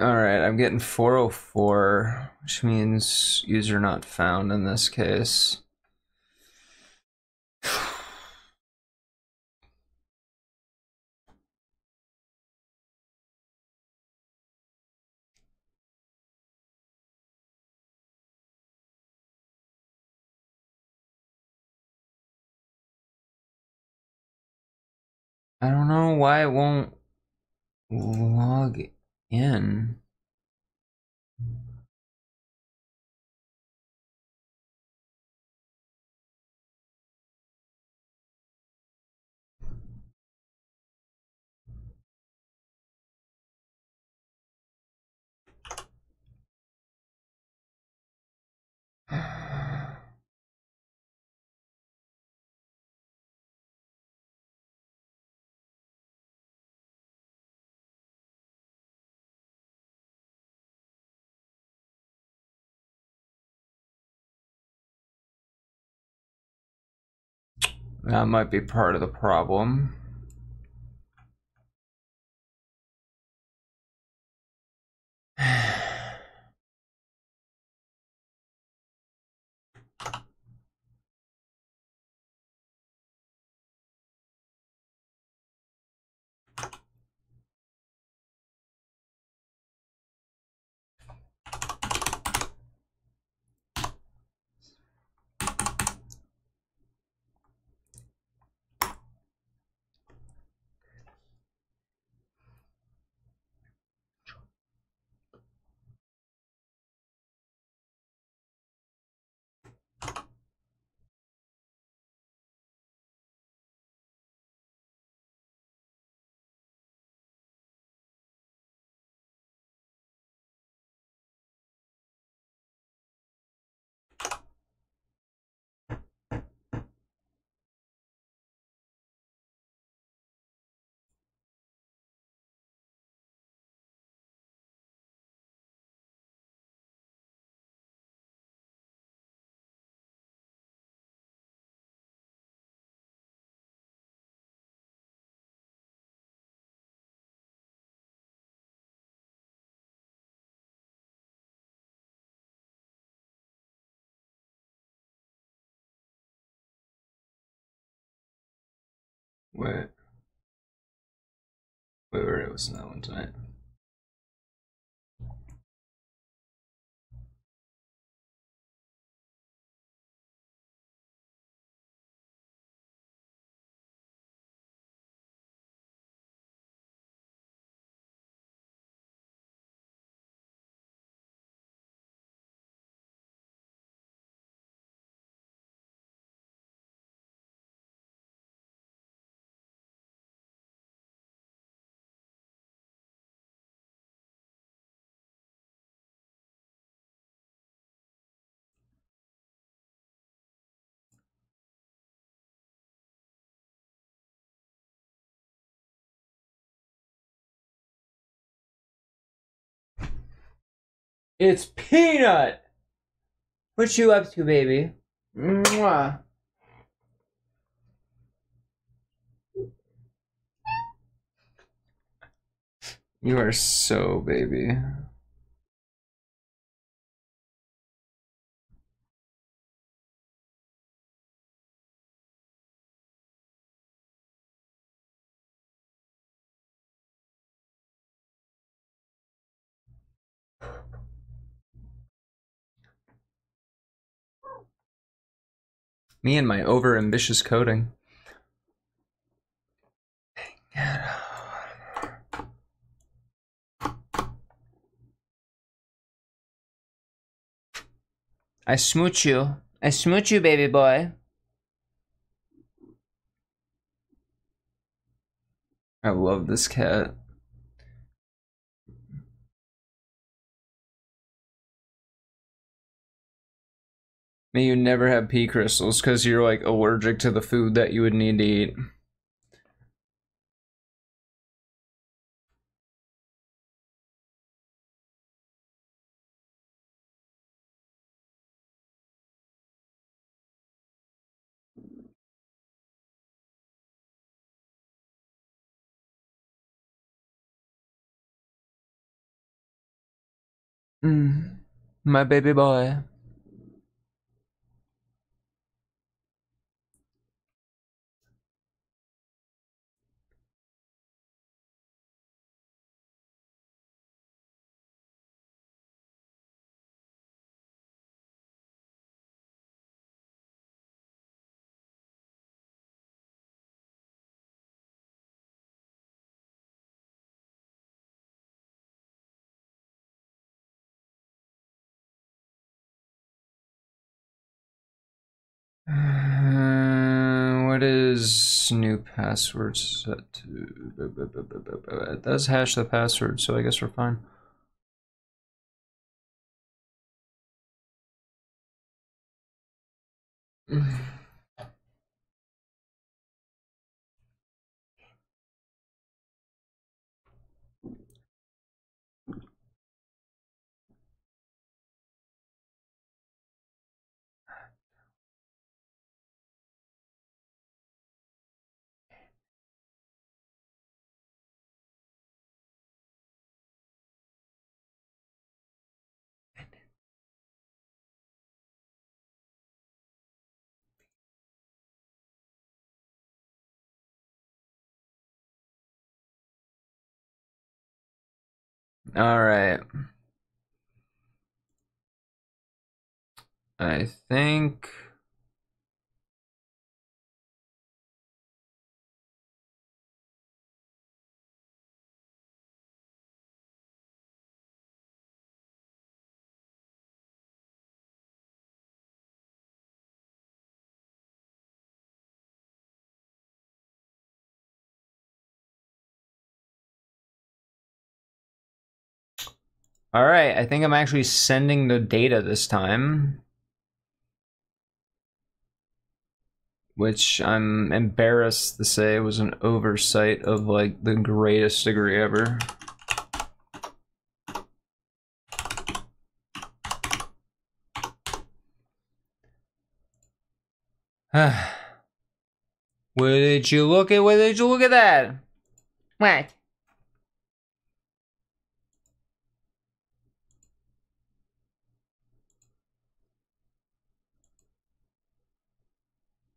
Alright, I'm getting 404, which means user not found in this case. I don't know why it won't log in. That might be part of the problem. Wait. Wait, where it was that one tonight. It's Peanut! What you up to, baby? Mwah. You are so baby. Me and my over ambitious coding. I smooch you. I smooch you, baby boy. I love this cat. May you never have pee crystals because you're like allergic to the food that you would need to eat. Hmm. My baby boy. New password set to? It does hash the password, so I guess we're fine. All right. I think. All right, I think I'm actually sending the data this time. Which I'm embarrassed to say was an oversight of like the greatest degree ever. Did you look at? Did you look at that? What?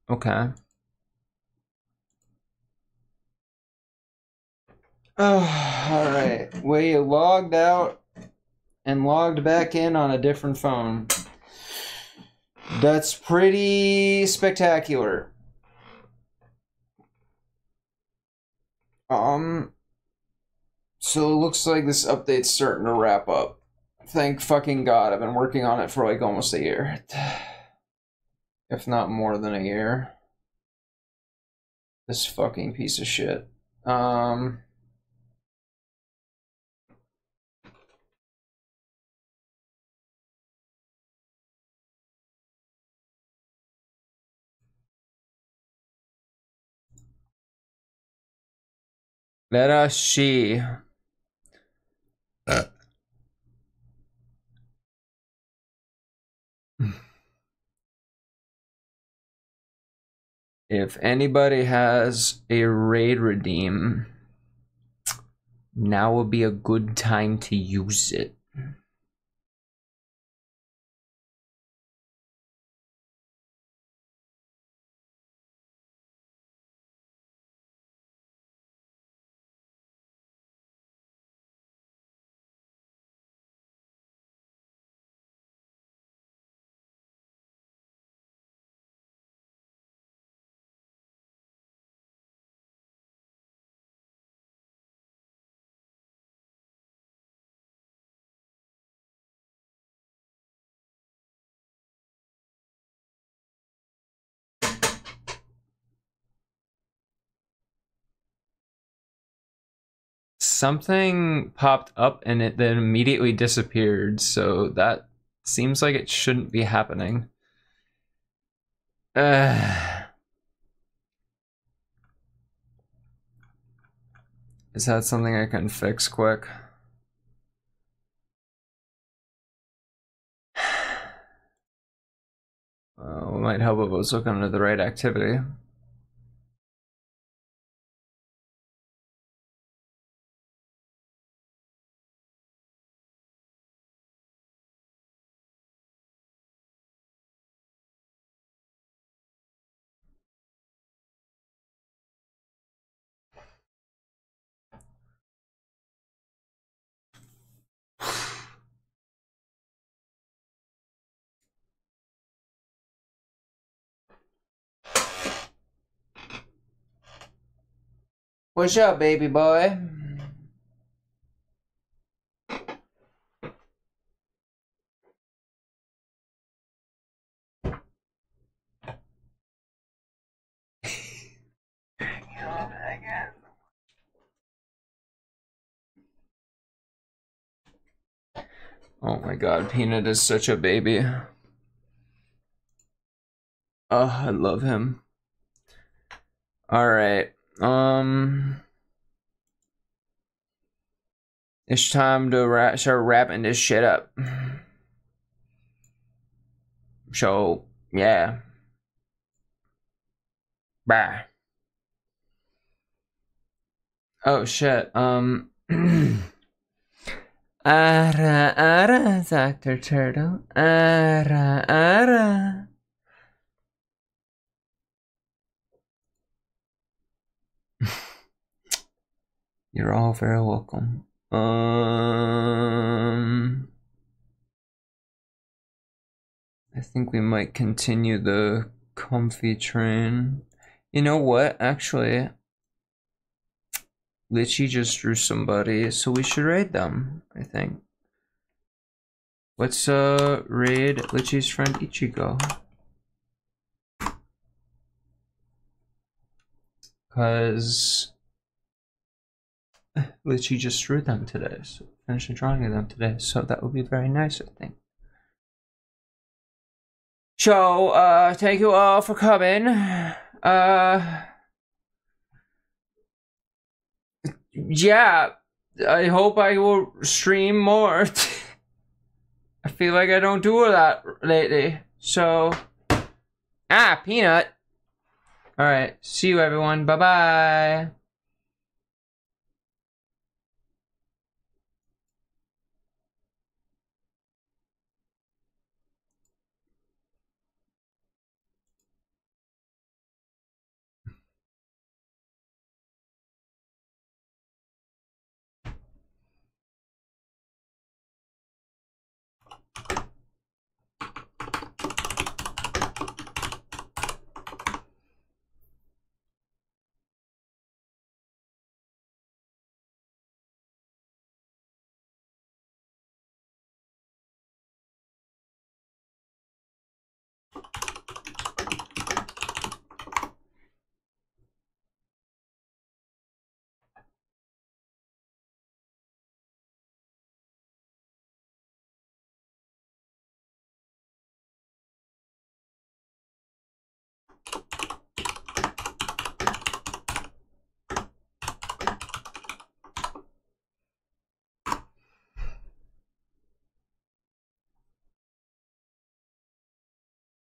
Okay. Oh, all right. We logged out and logged back in on a different phone. That's pretty spectacular. Um, so it looks like this update's starting to wrap up. Thank fucking God, I've been working on it for like almost a year. If not more than a year. This fucking piece of shit. Um... Let us see. If anybody has a raid redeem, now would be a good time to use it. Something popped up and it then immediately disappeared. So that seems like it shouldn't be happening. Uh, is that something I can fix quick? Well, it might help if I was looking under the right activity. What's up, baby boy? Oh my god, Peanut is such a baby. Oh, I love him. Alright. Um It's time to ra start wrapping this shit up. So, yeah. Bye. Oh shit. Um Ara ara, Dr. Turtle. Ara ara. You're all very welcome. Um, I think we might continue the comfy train. You know what? Actually, Litchi just drew somebody, so we should raid them, I think. Let's uh raid Litchi's friend Ichigo. Cause Litchi just drew them today, so finished drawing them today, so that would be very nice, I think. So, uh, thank you all for coming. Uh, yeah, I hope I will stream more. I feel like I don't do that lately, so. Ah, peanut. Alright, see you everyone. Bye bye.